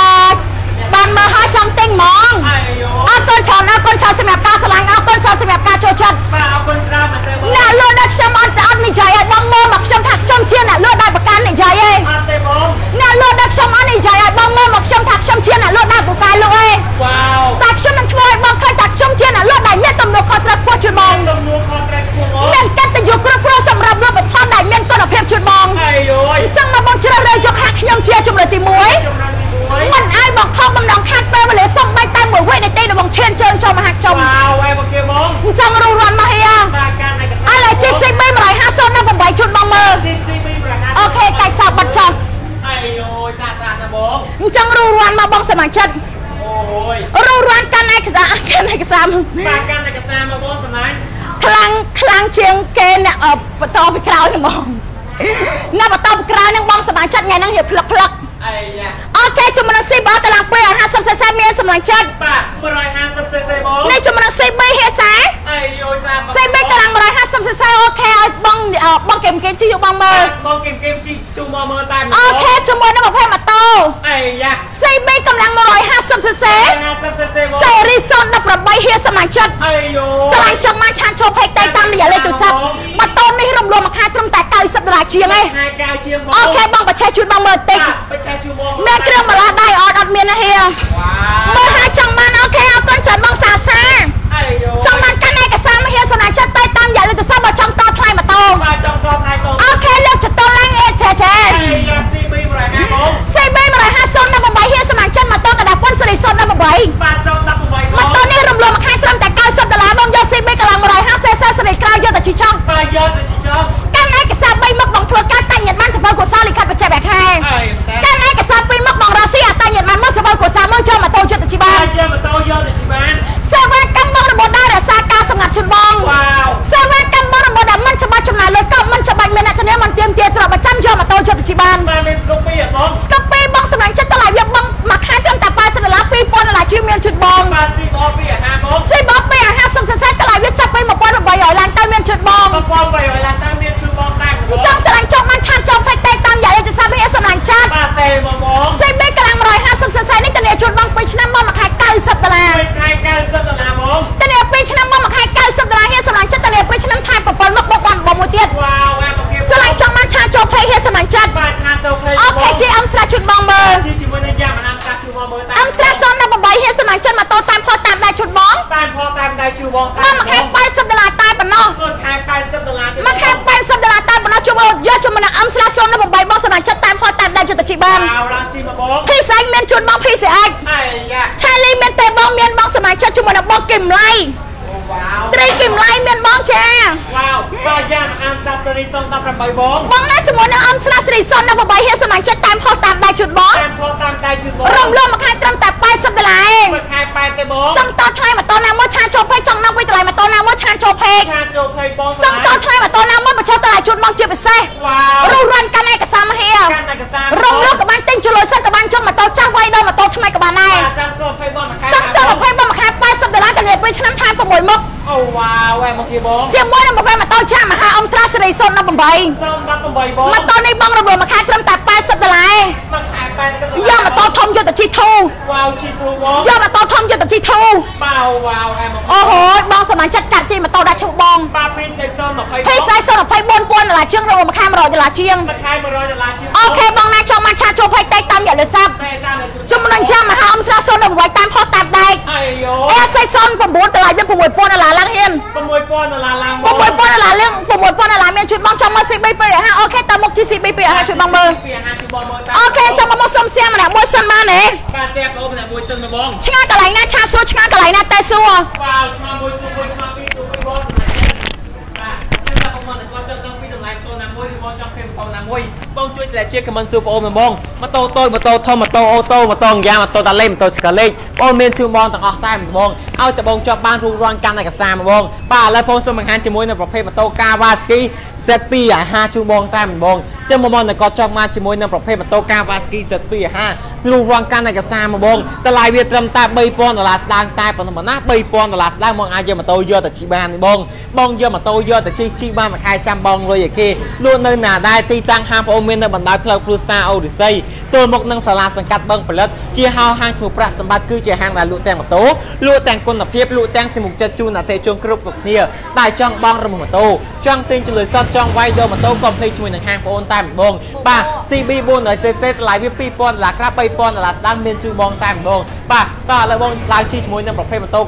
បានមកហើយចង់ទិញហ្មង
អាយយ
អរគុណច្រើនអរគុណច្រើនសម្រាប់ការឆ្លងអរគុណច្រើនសម្រាប់ការចូលចិត្ត
បាទអរគុណច្រើនមែនទេបង
អ្នកលក់ដល់ខ្ញុំអត់អត់និយាយឲ្យបងមើលមកខ្ញុំថាខ្ញុំជាអ្នកលក់ដែលប្រកាន់និយាយឯង
អត់ទេបង
អ្នកលក់ដល់ខ្ញុំអត់និយាយឲ្យបងមើលមកខ្ញុំថាខ្ញុំជាអ្នកលក់ដែលប្រកាន់លក់ឯង
វ៉ាវ
តែខ្ញុំនឹងធ្វើឲ្យបងឃើញថាខ្ញុំជាអ្នកលក់ដែលមានទំនួលខុសត្រូវខ្ពស់ជួយបង
ទំនួលខុសត្រូវខ្ពស់ហ្មង
មានកិត្តិយសគ្រប់គ្រាន់សម្រាប់រូបផលដែលមានគុណភាពជួយបង
អាយយ
អញ្ចឹងមកបងជ្រើសរើសយកខាងខ្ញុំជាជំរឿនទី1
ចំណុចទី1
មិនឲ្យបងខំបំណងខាត់ពេលវេលាសំបីតែមួយវិនាទីដែលបងឈានជើងចូលមកហាត់ខ្ញុំ
វ៉ាវអែមកគេបង
អញ្ចឹងរੂរាន់មកហី
បាទការឯកសារ
ឥឡូវ GCB 150នៅ8ជូនបងមើល
GCB ប្រកាស
អូខេកាច់សោបិទចុះ
អាយយសាស្អាតណាបង
អញ្ចឹងរੂរាន់មកបងសមាជិក
អូយ
រੂរាន់កាន់ឯកសារកាន់ឯកសារ
បាទការឯកសារមកបងសំឡាញ់
ខ្លាំងខ្លាំងជាងគេអ្នកអឺបន្តពីក្រោយហ្នឹងបងអ្នកបន្តពីក្រោយហ្នឹងបងសមាជិកថ្ងៃហ្នឹងរៀបផ្លឹកផ្លឹក
អាយយ៉ា
អូខេជំនួស CB កន្លងពេល50 cc មានសម្លាញ់ចិត្ត
បាទ 150cc បង
នេះជំនួស CB ហេចា
អាយយ សាស្អាត
CB កន្លង150 cc អូខេឲ្យបងអឺបងគេមគេជីយកបងមើល
បងគឹមគឹមជីទូមកមើលតែ
អូខេជាមួយនឹង20ម៉ូតូ
អាយយ៉ា
CB កម្លាំង150 cc
150cc បង
សេរី018ហៀសម្លាញ់ចិត្ត
អាយយ
ស្រឡាញ់ចង់បានឆានចូលភ័យតែតាមរយៈលេខទូរស័ព្ទម៉ូតូនេះរំលោះមួយខែត្រឹមតែ90ដុល្លារជាងឯង
ហើយកៅជាងបង
អូខេបងបច្ចេកជូនបងមើលតិច
បច្ចេកជួបង
មានគ្រឿងបន្លាស់ដៃអត់អត់មានណាហៀ
វ៉ា
មើលហើយចង់បានអូខេអរគុណច្រើនបងសាសា
អាយយ
ចង់បាន ស័ព្ទបើចង់តថ្លៃម៉ូតូ
បាទចង់តបថ្ងៃត
អូខេលើកចតលឡើងអេឆេឆេ ជិ
កជា
មួយនឹងបង
គឹ
មឡៃវ៉ា
វ
ត្រីគឹមឡៃមានបងចា
វ៉ាវបាទយ៉ាងអានសាស្រីសុំ18បង
បងណាជាមួយនឹងអមស្លាស្រីសុននៅ8ហៀសមាជិកតាមផុសតាមដៃជូនបង
តាមផតាមដៃជួយបង
រំលងមួយខែត្រឹមតែ80ដុល្លារឯង
មួយខែ80ទេបង
ចង់តថ្លៃម៉ូតូណាមួយឆានចូលពេកចង់នាំវិញតម្លៃម៉ូតូណាមួយឆានចូលពេក
ឆានចូលផ្លេបង
ចង់តថ្លៃម៉ូតូណាមួយបញ្ចុះតម្លៃជូនបងជាពិសេស
វ៉ាវ
រុះរាន់
អូវ៉ាវអែមកគេបង
ជាមួយនឹងប្រភេទម៉ូតូចាស់មហាអមស្រាសេរីសុន18
សុំ18បង
ម៉ូតូនេះបងរំលោះមួយខែត្រឹមតែ80ដុល្លារ
មួយខែ 80
យកម៉ូតូធំយកទៅជីធូ
វ៉ាវជីគ្រូបង
យកម៉ូតូធំយកទៅជីធូ
បាវវ៉ាវអែមក
អូហូបងសមាជិកកាត់ជីម៉ូតូដាក់ឈ្មោះបង
បាទពីសេស20
ភីសាយសុន24,000ដុល្លារជាងរំលោះមួយខែ100ដុល្លារជាង
មួយខែ100ដុល្លារជាង
អូខេបងណាចង់បានឆាចូលផៃតេកតាមរយៈលេខសាប់
តែតាមតែ
ជុំនឹងចាំមហាអមស្រាសុន18តាមផុសតាមដែក
អាយយោ
អេសាយសុន9ដុល្លារវា6000ដុល្លារឡើងហ៊ាន
6000ដុល្លារឡើងមក
6000ដុល្លារឡើង6000ដុល្លារមានជូនបងចង់មក CB 250អូខេតើមុខ GCB 250ជូនបងមើល
ពីអាហារជួយបងមើលតាម
អូខេចាំមកមកសុំសៀមម្នាក់មួយសិនបានទេ
បាទសៀបអូម្នាក់មួយសិនមកបង
ឆ្ងាកន្លែងណាឆាសួរឆ្ងាកន្លែងណាតែសួរ
វ៉ាវឆ្មាមួយស៊ូមួយឆ្មាពីរស៊ូមួយបងសម្រាប់បាទខ្ញុំថាបងមកតែគាត់ចង់ដឹងពីតម្លៃតូនណាមួយឬបងចង់ឃើញ តូនណាមួយបងជួយតែជាខមមិនស៊ូបងអូនមកបងម៉ូតូតូចម៉ូតូធំម៉ូតូអូតូម៉ូតូយ៉ាងម៉ូតូតាលេម៉ូតូស្កាលេចបងមានជូនបងទាំងអស់តែម្ដងអឲ្យតែបងចង់បានរូបរាងកាន់ឯកសារមកបងបាទឥឡូវបងសូមបង្ហាញជាមួយនៅប្រភេទម៉ូតូ Kawasaki Z2 50ជូនបងតែម្ដងចឹងមកមកតែគាត់ចង់បានជាមួយនៅប្រភេទម៉ូតូ Kawasaki Z2 50រូបរាងកាន់ឯកសារមកបងតម្លៃវាត្រឹមតែ3000ដុល្លារស្ដើងតែប៉ុណ្ណោះណា3000ដុល្លារស្ដើងមកអាចយកម៉ូតូយកទៅជិះបាននេះបងបងយកម៉ូតូយកទៅជិះជិះបានមួយខែចាំបងលុយឲ្យគេលក់នៅណាដែរទីតាំងហាងបងមាននៅបណ្ដោយផ្លូវគ្រួសារអូរិស័យទល់មុខនឹងសាលាសង្កាត់បឹងផលិតជាហៅហាងឈ្មោះប្រាក់សម្បត្តិគឺជាហាងដែលលក់ទាំងម៉ូតូលក់ទាំងគុណភាពលក់ទាំងទីមុខចិត្តជូនអតិថិជនគ្រប់គ្រប់គ្នាដែលចង់បងរមុះម៉ូតូចង់ទិញចលុយសតចង់វាយយកម៉ូតូកុំភ្លេចជាមួយនឹងហាងបងតែម្ដងបាទ CB 400cc តម្លៃវា2000ដុល្លារក្រាប3000ដុល្លារស្ដើងមានជូនបងតែម្ដងបាទតោះឥឡូវបងឡើងជិះជាមួយនឹងប្រភេទម៉ូតូ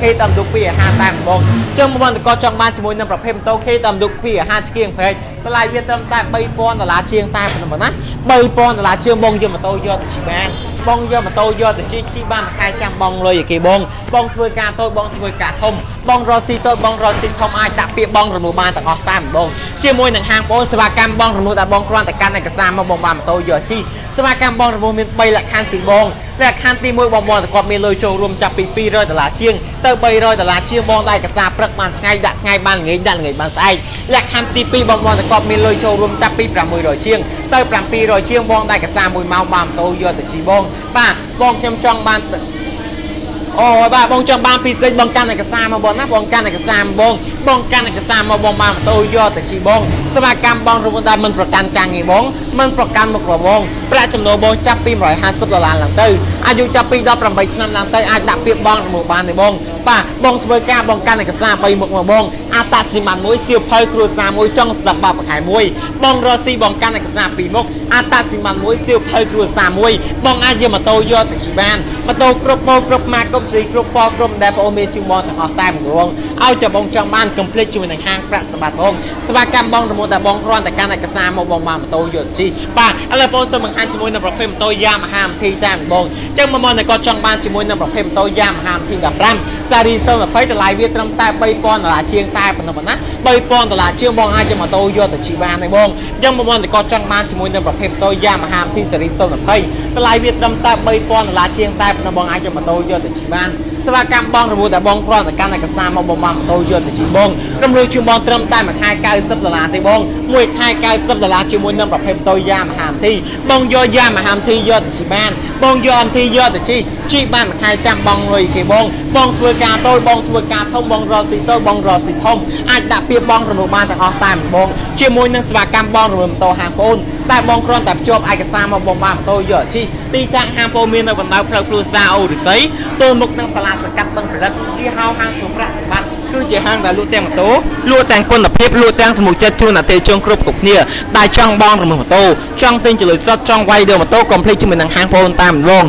K តាមឌុក250តែម្ដងចឹងមកបន្តក៏ចង់បានជាមួយនឹងប្រភេទម៉ូតូ K តាមឌុក250ឆ្កៀងព្រែកតម្លៃវាត្រឹមតែ3000ដុល្លារជាងតែប៉ុណ្ណោះណា3000ដុល្លារជាងបងយកម៉ូតូយកទៅជិះបានបងយកម៉ូតូយកទៅជិះជិះបានមួយខែចាំបងលុយឲ្យគេបងបងធ្វើការតូចបងធ្វើការធំបងរកស៊ីតូចបងរកស៊ីធំអាចដាក់ពាក្យបងរមួលបានទាំងអស់តាមបងជាមួយនឹងហាងបងសេវាកម្មបងរមួលដែលបងគ្រាន់តែកាន់ឯកសារមកបងបានម៉ូតូយកជិះសេវាកម្មបងរមួលមាន3លក្ខខណ្ឌជាងបងលក្ខខណ្ឌទី1បងបងតែគាត់មានលុយចូលរួមចាប់ពី200ដុល្លារជាងទៅ300ដុល្លារជាងបងដែរឯកសារព្រឹកបានថ្ងៃដាក់ថ្ងៃបានល្ងាចដាក់ល្ងាចបានស្អែកលក្ខខណ្ឌទី2បងបងតែគាត់មានលុយចូលរួមចាប់ពី600ជាងទៅ700ជាងបងដែរឯកសារ1ម៉ោងបានម៉ូតូយកទៅជិះបងបាទបងខ្ញុំចង់បាន អូបាទបងចង់បានពិសេសបងកាន់ឯកសារមកបងណាបងកាន់ឯកសារមកបងបងកាន់ឯកសារមកបងបានម៉ូតូយកទៅជិះបងសេវាកម្មបងរវល់ដែរមិនប្រកាន់ការងារបងមិនប្រកាន់មុខរបបងប្រាក់ចំណូលបងចាប់ពី150ដុល្លារឡើងទៅអាយុចាប់ពី18ឆ្នាំឡើងទៅអាចដាក់ពាក្យបងរមួលបានទេបងបាទបងធ្វើការបងកាន់ឯកសារ3មុខមកបងអត្តសញ្ញាណមួយសៀវភៅគ្រួសារមួយចង់ស្ដាប់បបខែមួយបងរស់ស៊ីបងកាន់ឯកសារ2មុខអត្តសញ្ញាណមួយសៀវភៅគ្រួសារមួយបងអាចយកម៉ូតូយកទៅជិះបានម៉ូតូគ្រប់ម៉ូគ្រប់ម៉ាកគ្រប់ស៊ីគ្រប់ពណ៌គ្រប់ដែលបងអូនមានជូនបងទាំងអស់តែម្ដងឲ្យតែបងចង់បានកុំភ្លេចជាមួយនឹងហាងប្រាក់សម្បត្តិបងសេវាកម្មបងរមួលតែបងគ្រាន់តែកាន់ឯកសារមកបងបានម៉ូតូយកទៅជិះបាទឥឡូវបងសូមបង្ហាញជាមួយនឹងប្រភេទម៉ូតូ Yamaha MT តែម្ដងអញ្ចឹងមកមកតែគាត់ចង់បានជាមួយនឹងប្រភេទម៉ូតូ Yamaha MT 15 សារី020តម្លៃវាត្រឹមតែ3000ដុល្លារជាងតែប៉ុណ្ណោះណា3000ដុល្លារជាងបងអាចយកម៉ូតូយកទៅជិះបានទេបងអញ្ចឹងមកមកតែគាត់ចង់បានជាមួយនឹងប្រភេទម៉ូតូ Yamaha MT សារី020តម្លៃវាត្រឹមតែ3000ដុល្លារជាងតែប៉ុណ្ណោះបងអាចយកម៉ូតូយកទៅជិះបានសេវាកម្មបងរមួលតែបងគ្រាន់តែកាន់ឯកសារមកបងបានម៉ូតូយកទៅជិះបងរំលឹកជូនបងត្រឹមតែមួយខែ90ដុល្លារទេបងមួយខែ90ដុល្លារជាមួយនឹងប្រភេទម៉ូតូ Yamaha MT បងយក Yamaha MT យកទៅជិះបានបងយក MT យកទៅជិះជិះបានមួយខែចាំបងលុយគេបងបងធ្វើការតូចបងធ្វើការធំបងរកស៊ីតូចបងរកស៊ីធំអាចដាក់ពាក្យបងរំលោភបានទាំងអស់តែម្ដងជាមួយនឹងសេវាកម្មបងរំលោភម៉ូតូហាងបងតែបងគ្រាន់តែភ្ជាប់ឯកសារមកបងបានម៉ូតូយកជិះទីតាំងហាងបងមាននៅបណ្ដោយផ្លូវគ្រួសារអូរិស័យទល់មុខនឹងសាលាសង្កាត់បឹងផលិតជាហៅហាងគ្រប់ប្រាក់សម្បត្តិគឺជាហាងដែលលក់ទាំងម៉ូតូលក់ទាំងគុណភាពលក់ទាំងសមុខចិត្តជូនអតិថិជនគ្រប់គ្រប់គ្នាដែលចង់បងរំលោភម៉ូតូចង់ទិញចលុយសុតចង់វាយយកម៉ូតូកុំភ្លេចជាមួយនឹងហាងបងតាមម្ដង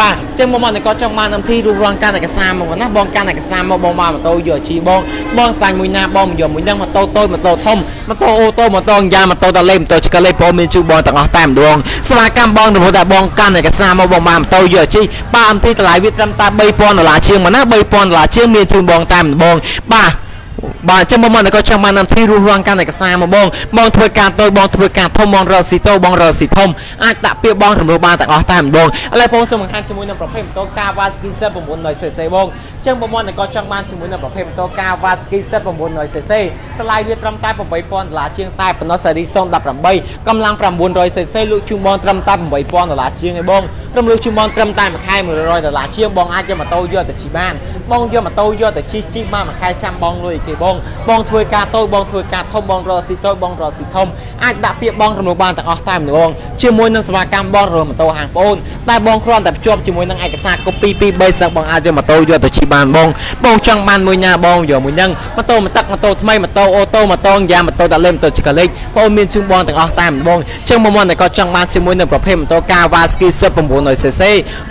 បាទចឹងមកមកគាត់ចង់បានអំធីរូបរាងកាន់ឯកសារមកណាបងកាន់ឯកសារមកបងបានម៉ូតូយកជីបងបងសាញ់មួយណាបងយកមួយហ្នឹងម៉ូតូតូចម៉ូតូធំម៉ូតូអូតូម៉ូតូយ៉ាម៉ូតូតាលេម៉ូតូឆ្កលេបងមានជូបងទាំងអស់តែម្ដងសេវាកម្មបងទៅថាបងកាន់ឯកសារមកបងបានម៉ូតូយកជីបាទអំធីតម្លៃវាត្រឹមតែ3000ដុល្លារជាងមកណា3000ដុល្លារជាងមានជូនបងតែម្ដងបាទ បាទចាំមកមកគាត់ចង់បាននាមធីរស់រាងកាន់ឯកសារមកបងបងធ្វើការតូចបងធ្វើការធំបងរកស៊ីតូបងរកស៊ីធំអាចដាក់ពាក្យបងរំលោភបានទាំងអស់តែម្ដងឥឡូវបងសូមបង្ហាញជាមួយនឹងប្រភេទម៉ូតូ Kawasaki Z900cc បងចឹងប្រព័ន្ធគាត់ចង់បានជាមួយនឹងប្រភេទម៉ូតូ Kawasaki Z900cc តម្លៃវាត្រឹមតែ8000ដុល្លារជាងតែប៉ុណ្ណោះស៊េរី018កម្លាំង 900cc លក់ជូនបងត្រឹមតែ8000ដុល្លារជាងឯងបងរំលឹកជូនបងត្រឹមតែមួយខែ100ដុល្លារជាងបងអាចយកម៉ូតូយកទៅជិះបានបងយកម៉ូតូយកទៅជិះជិះបានមួយខែចាំបងលុយគេបងបងធ្វើការតូចបងធ្វើការធំបងរកស៊ីតូចបងរកស៊ីធំអាចដាក់ពាក្យបងរំលោភបានទាំងអស់តែម្ដងជាមួយនឹងសេវាកម្មបងរកម៉ូតូហាងប្អូនតែបងគ្រាន់តែភ្ជាប់ជាមួយនឹងឯកសារ copy 2 3សឹកបងអាចយកម៉ូតូយកទៅជិះបានបងបងចង់បានមួយណាបងយកមួយហ្នឹងម៉ូតូមកទឹកម៉ូតូថ្មីម៉ូតូអូតូម៉ូតូយ៉ាម៉ូតូតាលេម៉ូតូឆ្កលេចបងមានជូនបងទាំងអស់តែម្ដងចឹងមកមកតែគាត់ចង់បានជាមួយនឹងប្រភេទម៉ូតូ Kawasaki 1900cc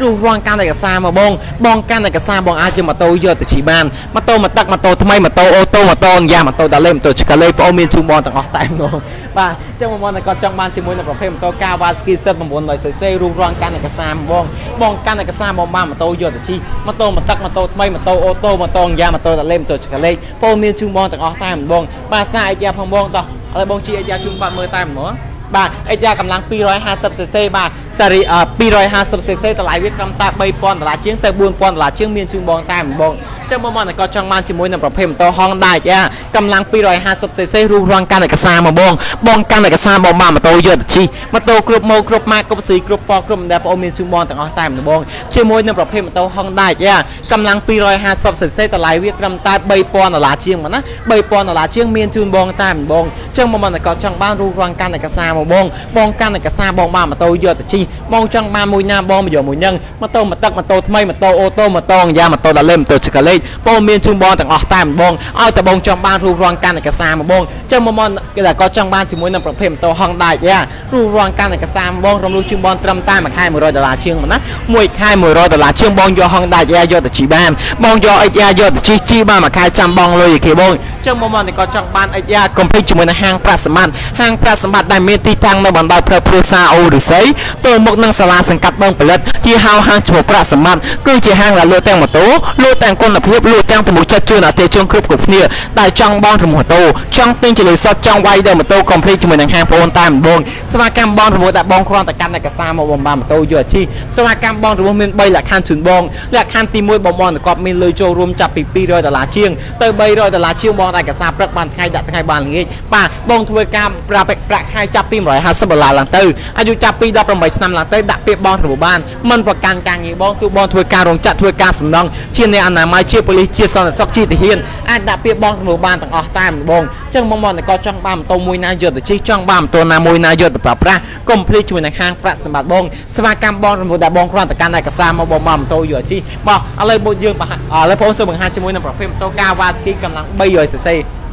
រូបរាងកាន់ឯកសារមកបងបងកាន់ឯកសារបងអាចយកម៉ូតូយកទៅជិះបានម៉ូតូមកទឹកម៉ូតូថ្មីម៉ូតូអូតូម៉ូតូយ៉ាម៉ូតូតាលេម៉ូតូឆ្កលេបងមានជូនបងទាំងអស់តែម្ដងបាទចឹងមកមកតែគាត់ចង់បានជាមួយនឹងប្រភេទម៉ូតូ Kawasaki 1900cc រូបរាងកាន់ឯកសារមកបងបងកាន់ឯកសារមកបានម៉ូតូយកទៅជិះម៉ូតូមកទឹកម៉ូតូថ្មីម៉ូតូអូតូម៉ូតូយ៉ាម៉ូតូតាលេម៉ូតូឆ្កលេបងមានជូនបងទាំងអស់តែម្ដងបាទសារអាយ៉ាផងបងតោះឥឡូវបងជីអាយ៉ាជូនបាត់មើលតែម្ដងបាទអេយ៉ាកម្លាំង 250cc បាទសេរី 250cc តម្លៃវាត្រឹមតែ3000ដុល្លារជាងទៅ4000ដុល្លារជាងមានជូនបងតែម្ដង ចឹងមកមកក៏ចង់បានជាមួយនឹងប្រភេទម៉ូតូ Honda យ៉ា កម្លាំង 250cc រូបរាងកាន់ឯកសារមកបងបងកាន់ឯកសារបងបានម៉ូតូយកទៅជិះម៉ូតូគ្រប់ម៉ូគ្រប់ម៉ាកគ្រប់ស៊ីគ្រប់ពណ៌គ្រប់ដែលបងអូនមានជូនបងទាំងអស់តែម្ដងជាមួយនឹងប្រភេទម៉ូតូ Honda យ៉ាកម្លាំង 250cc តម្លៃវាត្រឹមតែ3000ដុល្លារជាងមកណា3000ដុល្លារជាងមានជូនបងតែម្ដងចឹងមកមកក៏ចង់បានរូបរាងកាន់ឯកសារមកបងបងកាន់ឯកសារបងបានម៉ូតូយកទៅជិះបងចង់បានមួយណាបងមកយកមួយនឹងម៉ូតូមកទឹកម៉ូតូថ្មីម៉ូតូអូតូម៉ូតូយ៉ាម៉ូតូដាលេម៉ូតូឆកាលេតបងមានជូនបងទាំងអស់តែម្ដងឲ្យតែបងចង់បានរូបរាងកាន់ឯកសារមកបងចឹងមកមកគេថាក៏ចង់បានជាមួយនឹងប្រភេទម៉ូតូ Honda យ៉ារូបរាងកាន់ឯកសារមកបងរំលោះជូនបងត្រឹមតែមួយខែ100ដុល្លារជាងមកណាមួយខែ100ដុល្លារជាងបងយក Honda យ៉ាយកទៅជីបានបងយក XR យកទៅជីជីបានមួយខែចាំបងលុយគេបងចឹងមកមកក៏ចង់បាន XR កុំភ្លេចជាមួយនឹងហាងប្រាក់សម្បត្តិហាងប្រាក់សម្បត្តិដែលមានទីតាំងនៅបណ្ដោយផ្លូវព្រួសាអូរិស័យទល់មុខនឹងសាលាសង្កាត់បឹងផលិតជាហៅហាងឈ្មោះប្រាក់សម្បត្តិគឺជាហាងដែលលក់ទាំងម៉ូតូលក់ទាំងគុណភាពលក់ទាំងទំនុកចិត្តជូនអតិថិជនគ្រប់គ្រប់គ្នាដែលចង់បងរម៉ូតូចង់ទិញជលុយសុតចង់វាយដល់ម៉ូតូកុំភ្លេចជាមួយនឹងហាងប្អូនតាមបងសេវាកម្មបងរម៉ូតដែលបងគ្រាន់តែកាន់ឯកសារមកបំបានម៉ូតូយកអាជីសេវាកម្មបងរម៉ូតមាន3លក្ខខណ្ឌជូនបងលក្ខខណ្ឌទី1បងបងតកប់មានលុយចូលរួមចាប់ពី200ដុល្លារជាងទៅ300ដុល្លារជាងបងឯកសារព្រឹកបានថ្ងៃដាក់ថ្ងៃបានល្ងាចបាទបងធ្វើការប្រាក់ប្រាក់ខែចាប់ពី150ដុល្លារឡើងទៅអាយុចាប់ពី18ឆ្នាំឡើងទៅដាក់ពាក្យបងរម៉ូតបានមិនប្រកាន់ការងារបងទូបងធ្វើការរោងចក្រធ្វើការសំណង់ជាអ្នកអនាម័យជាប៉ូលីសជាសន្តិសុខជាទាហានអាចដាក់ពាក្យបងរម៉ូតបានទាំងអស់តែម្ដងចឹងមកមកក៏ចង់បានម៉ូតូមួយណាយកទៅជិះចង់បានម៉ូតូណាមួយណាយកទៅប្រើប្រាស់កុំភ្លេចជួយនឹងហាងប្រាក់សម្បត្តិបងស្វាកម្មបងរម៉ូតដែលបងគ្រាន់តែកាន់ឯកសារមកបងបានម៉ូតូយកជិះបាទឥឡូវមកយើងឥឡូវបងសូមបង្ហាញជាមួយនឹងប្រភេទម៉ូតូ Kawasaki កម្លាំង 300cc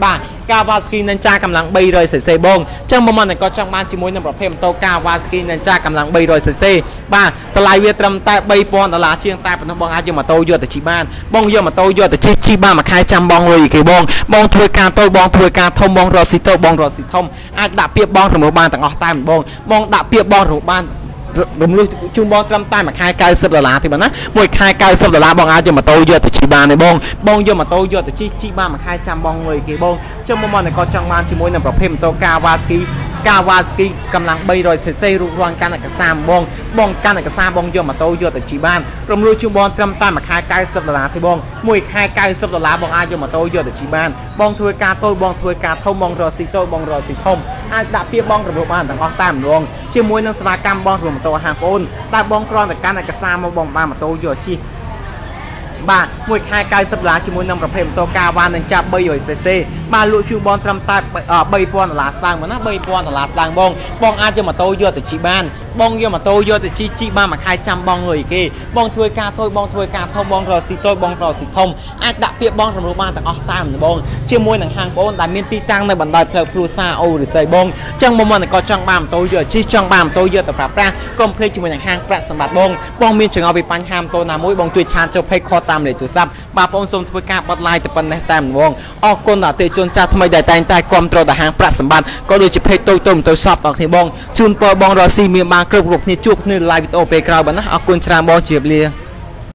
បាទ Kawasaki Ninja កម្លាំង 300cc បងចឹងមកមកក៏ចង់បានជាមួយនឹងប្រភេទម៉ូតូ Kawasaki Ninja កម្លាំង 300cc បាទតម្លៃវាត្រឹមតែ3000ដុល្លារជាងតែប៉ុណ្ណោះបងអាចយកម៉ូតូយកទៅជិះបានបងយកម៉ូតូយកទៅជិះជិះបានមួយខែចាំបងលុយគេបងបងធ្វើការតូចបងធ្វើការធំបងរកស៊ីតូចបងរកស៊ីធំអាចដាក់ពាក្យបងរំលោះបានទាំងអស់តែម្ដងបងដាក់ពាក្យបងរំលោះបាន រំលោះជូនបងត្រឹមតែមួយខែ90ដុល្លារទេបងណាមួយខែ90ដុល្លារបងអាចយកម៉ូតូយកទៅជិះបានទេបងបងយកម៉ូតូយកទៅជិះជិះបានមួយខែចាំបងលុយគេបងចុះមកមកក៏ចង់បានជាមួយនឹងប្រភេទម៉ូតូ Kawasaki Kawasaki កម្លាំង 300cc រូបរាងកាន់ឯកសារបង បងកាន់ឯកសារបងយកម៉ូតូយកទៅជិះបានរំលោះជូនបងត្រឹមតែមួយខែ90ដុល្លារទេបងមួយខែ90ដុល្លារបងអាចយកម៉ូតូយកទៅជិះបានបងធ្វើការតូចបងធ្វើការធំបងរកស៊ីតូចបងរកស៊ីធំអាចដាក់ពាក្យបងរំលោះបានទាំងអស់តាមម្ដងជាមួយនឹងសេវាកម្មបងរំម៉ូតូហាងបងតែបងគ្រាន់តែកាន់ឯកសារមកបងបានម៉ូតូយកជិះ បាទមួយខែ90ដុល្លារជាមួយនឹងប្រភេទម៉ូតូកាវ៉ានឹងចាប់ 300cc បាទលក់ជូនបងត្រឹមតែ3000ដុល្លារស្តើងមកណា3000ដុល្លារស្តើងបងបងអាចយកម៉ូតូយកទៅជិះបានបងយកម៉ូតូយកទៅជិះជិះបានមួយខែចាំបងលុយគេបងធ្វើការតូចបងធ្វើការធំបងរកស៊ីតូចបងរកស៊ីធំអាចដាក់ពាក្យបងរំលោះបានទាំងអស់តាមបងជាមួយនឹងហាងបងដែលមានទីតាំងនៅបណ្ដោយផ្លូវគ្រួសារអូរិស័យបងចឹងមកមកក៏ចង់បានម៉ូតូយកជិះចង់បានម៉ូតូយកទៅប្រើប្រាស់កុំភ្លេចជាមួយនឹងហាងប្រាក់សម្បត្តិបងបងមានចង្អុលពីបញ្ហាម៉ូតូណាមួយបងជួយឆាតចុះ page ខតាមលេខទូរស័ព្ទបាទបងសូមធ្វើការបត់ line ទៅប៉ុណ្ណេះតែម្ដងអរគុណដល់អតិថិជនចាស់ថ្មីដែលតែងតែគ្រប់គ្រងដល់ហាងប្រាក់សម្បត្តិក៏ដូចជា page តូចតូចម៉ូតូ shop ដល់គ្នាបងជូនពរបងរស់ស៊ីមានបានគ្រប់គ្រប់គ្នាជួបគ្នា live វីដេអូពេលក្រោយបាទណាអរគុណច្រើនបងជម្រាបលា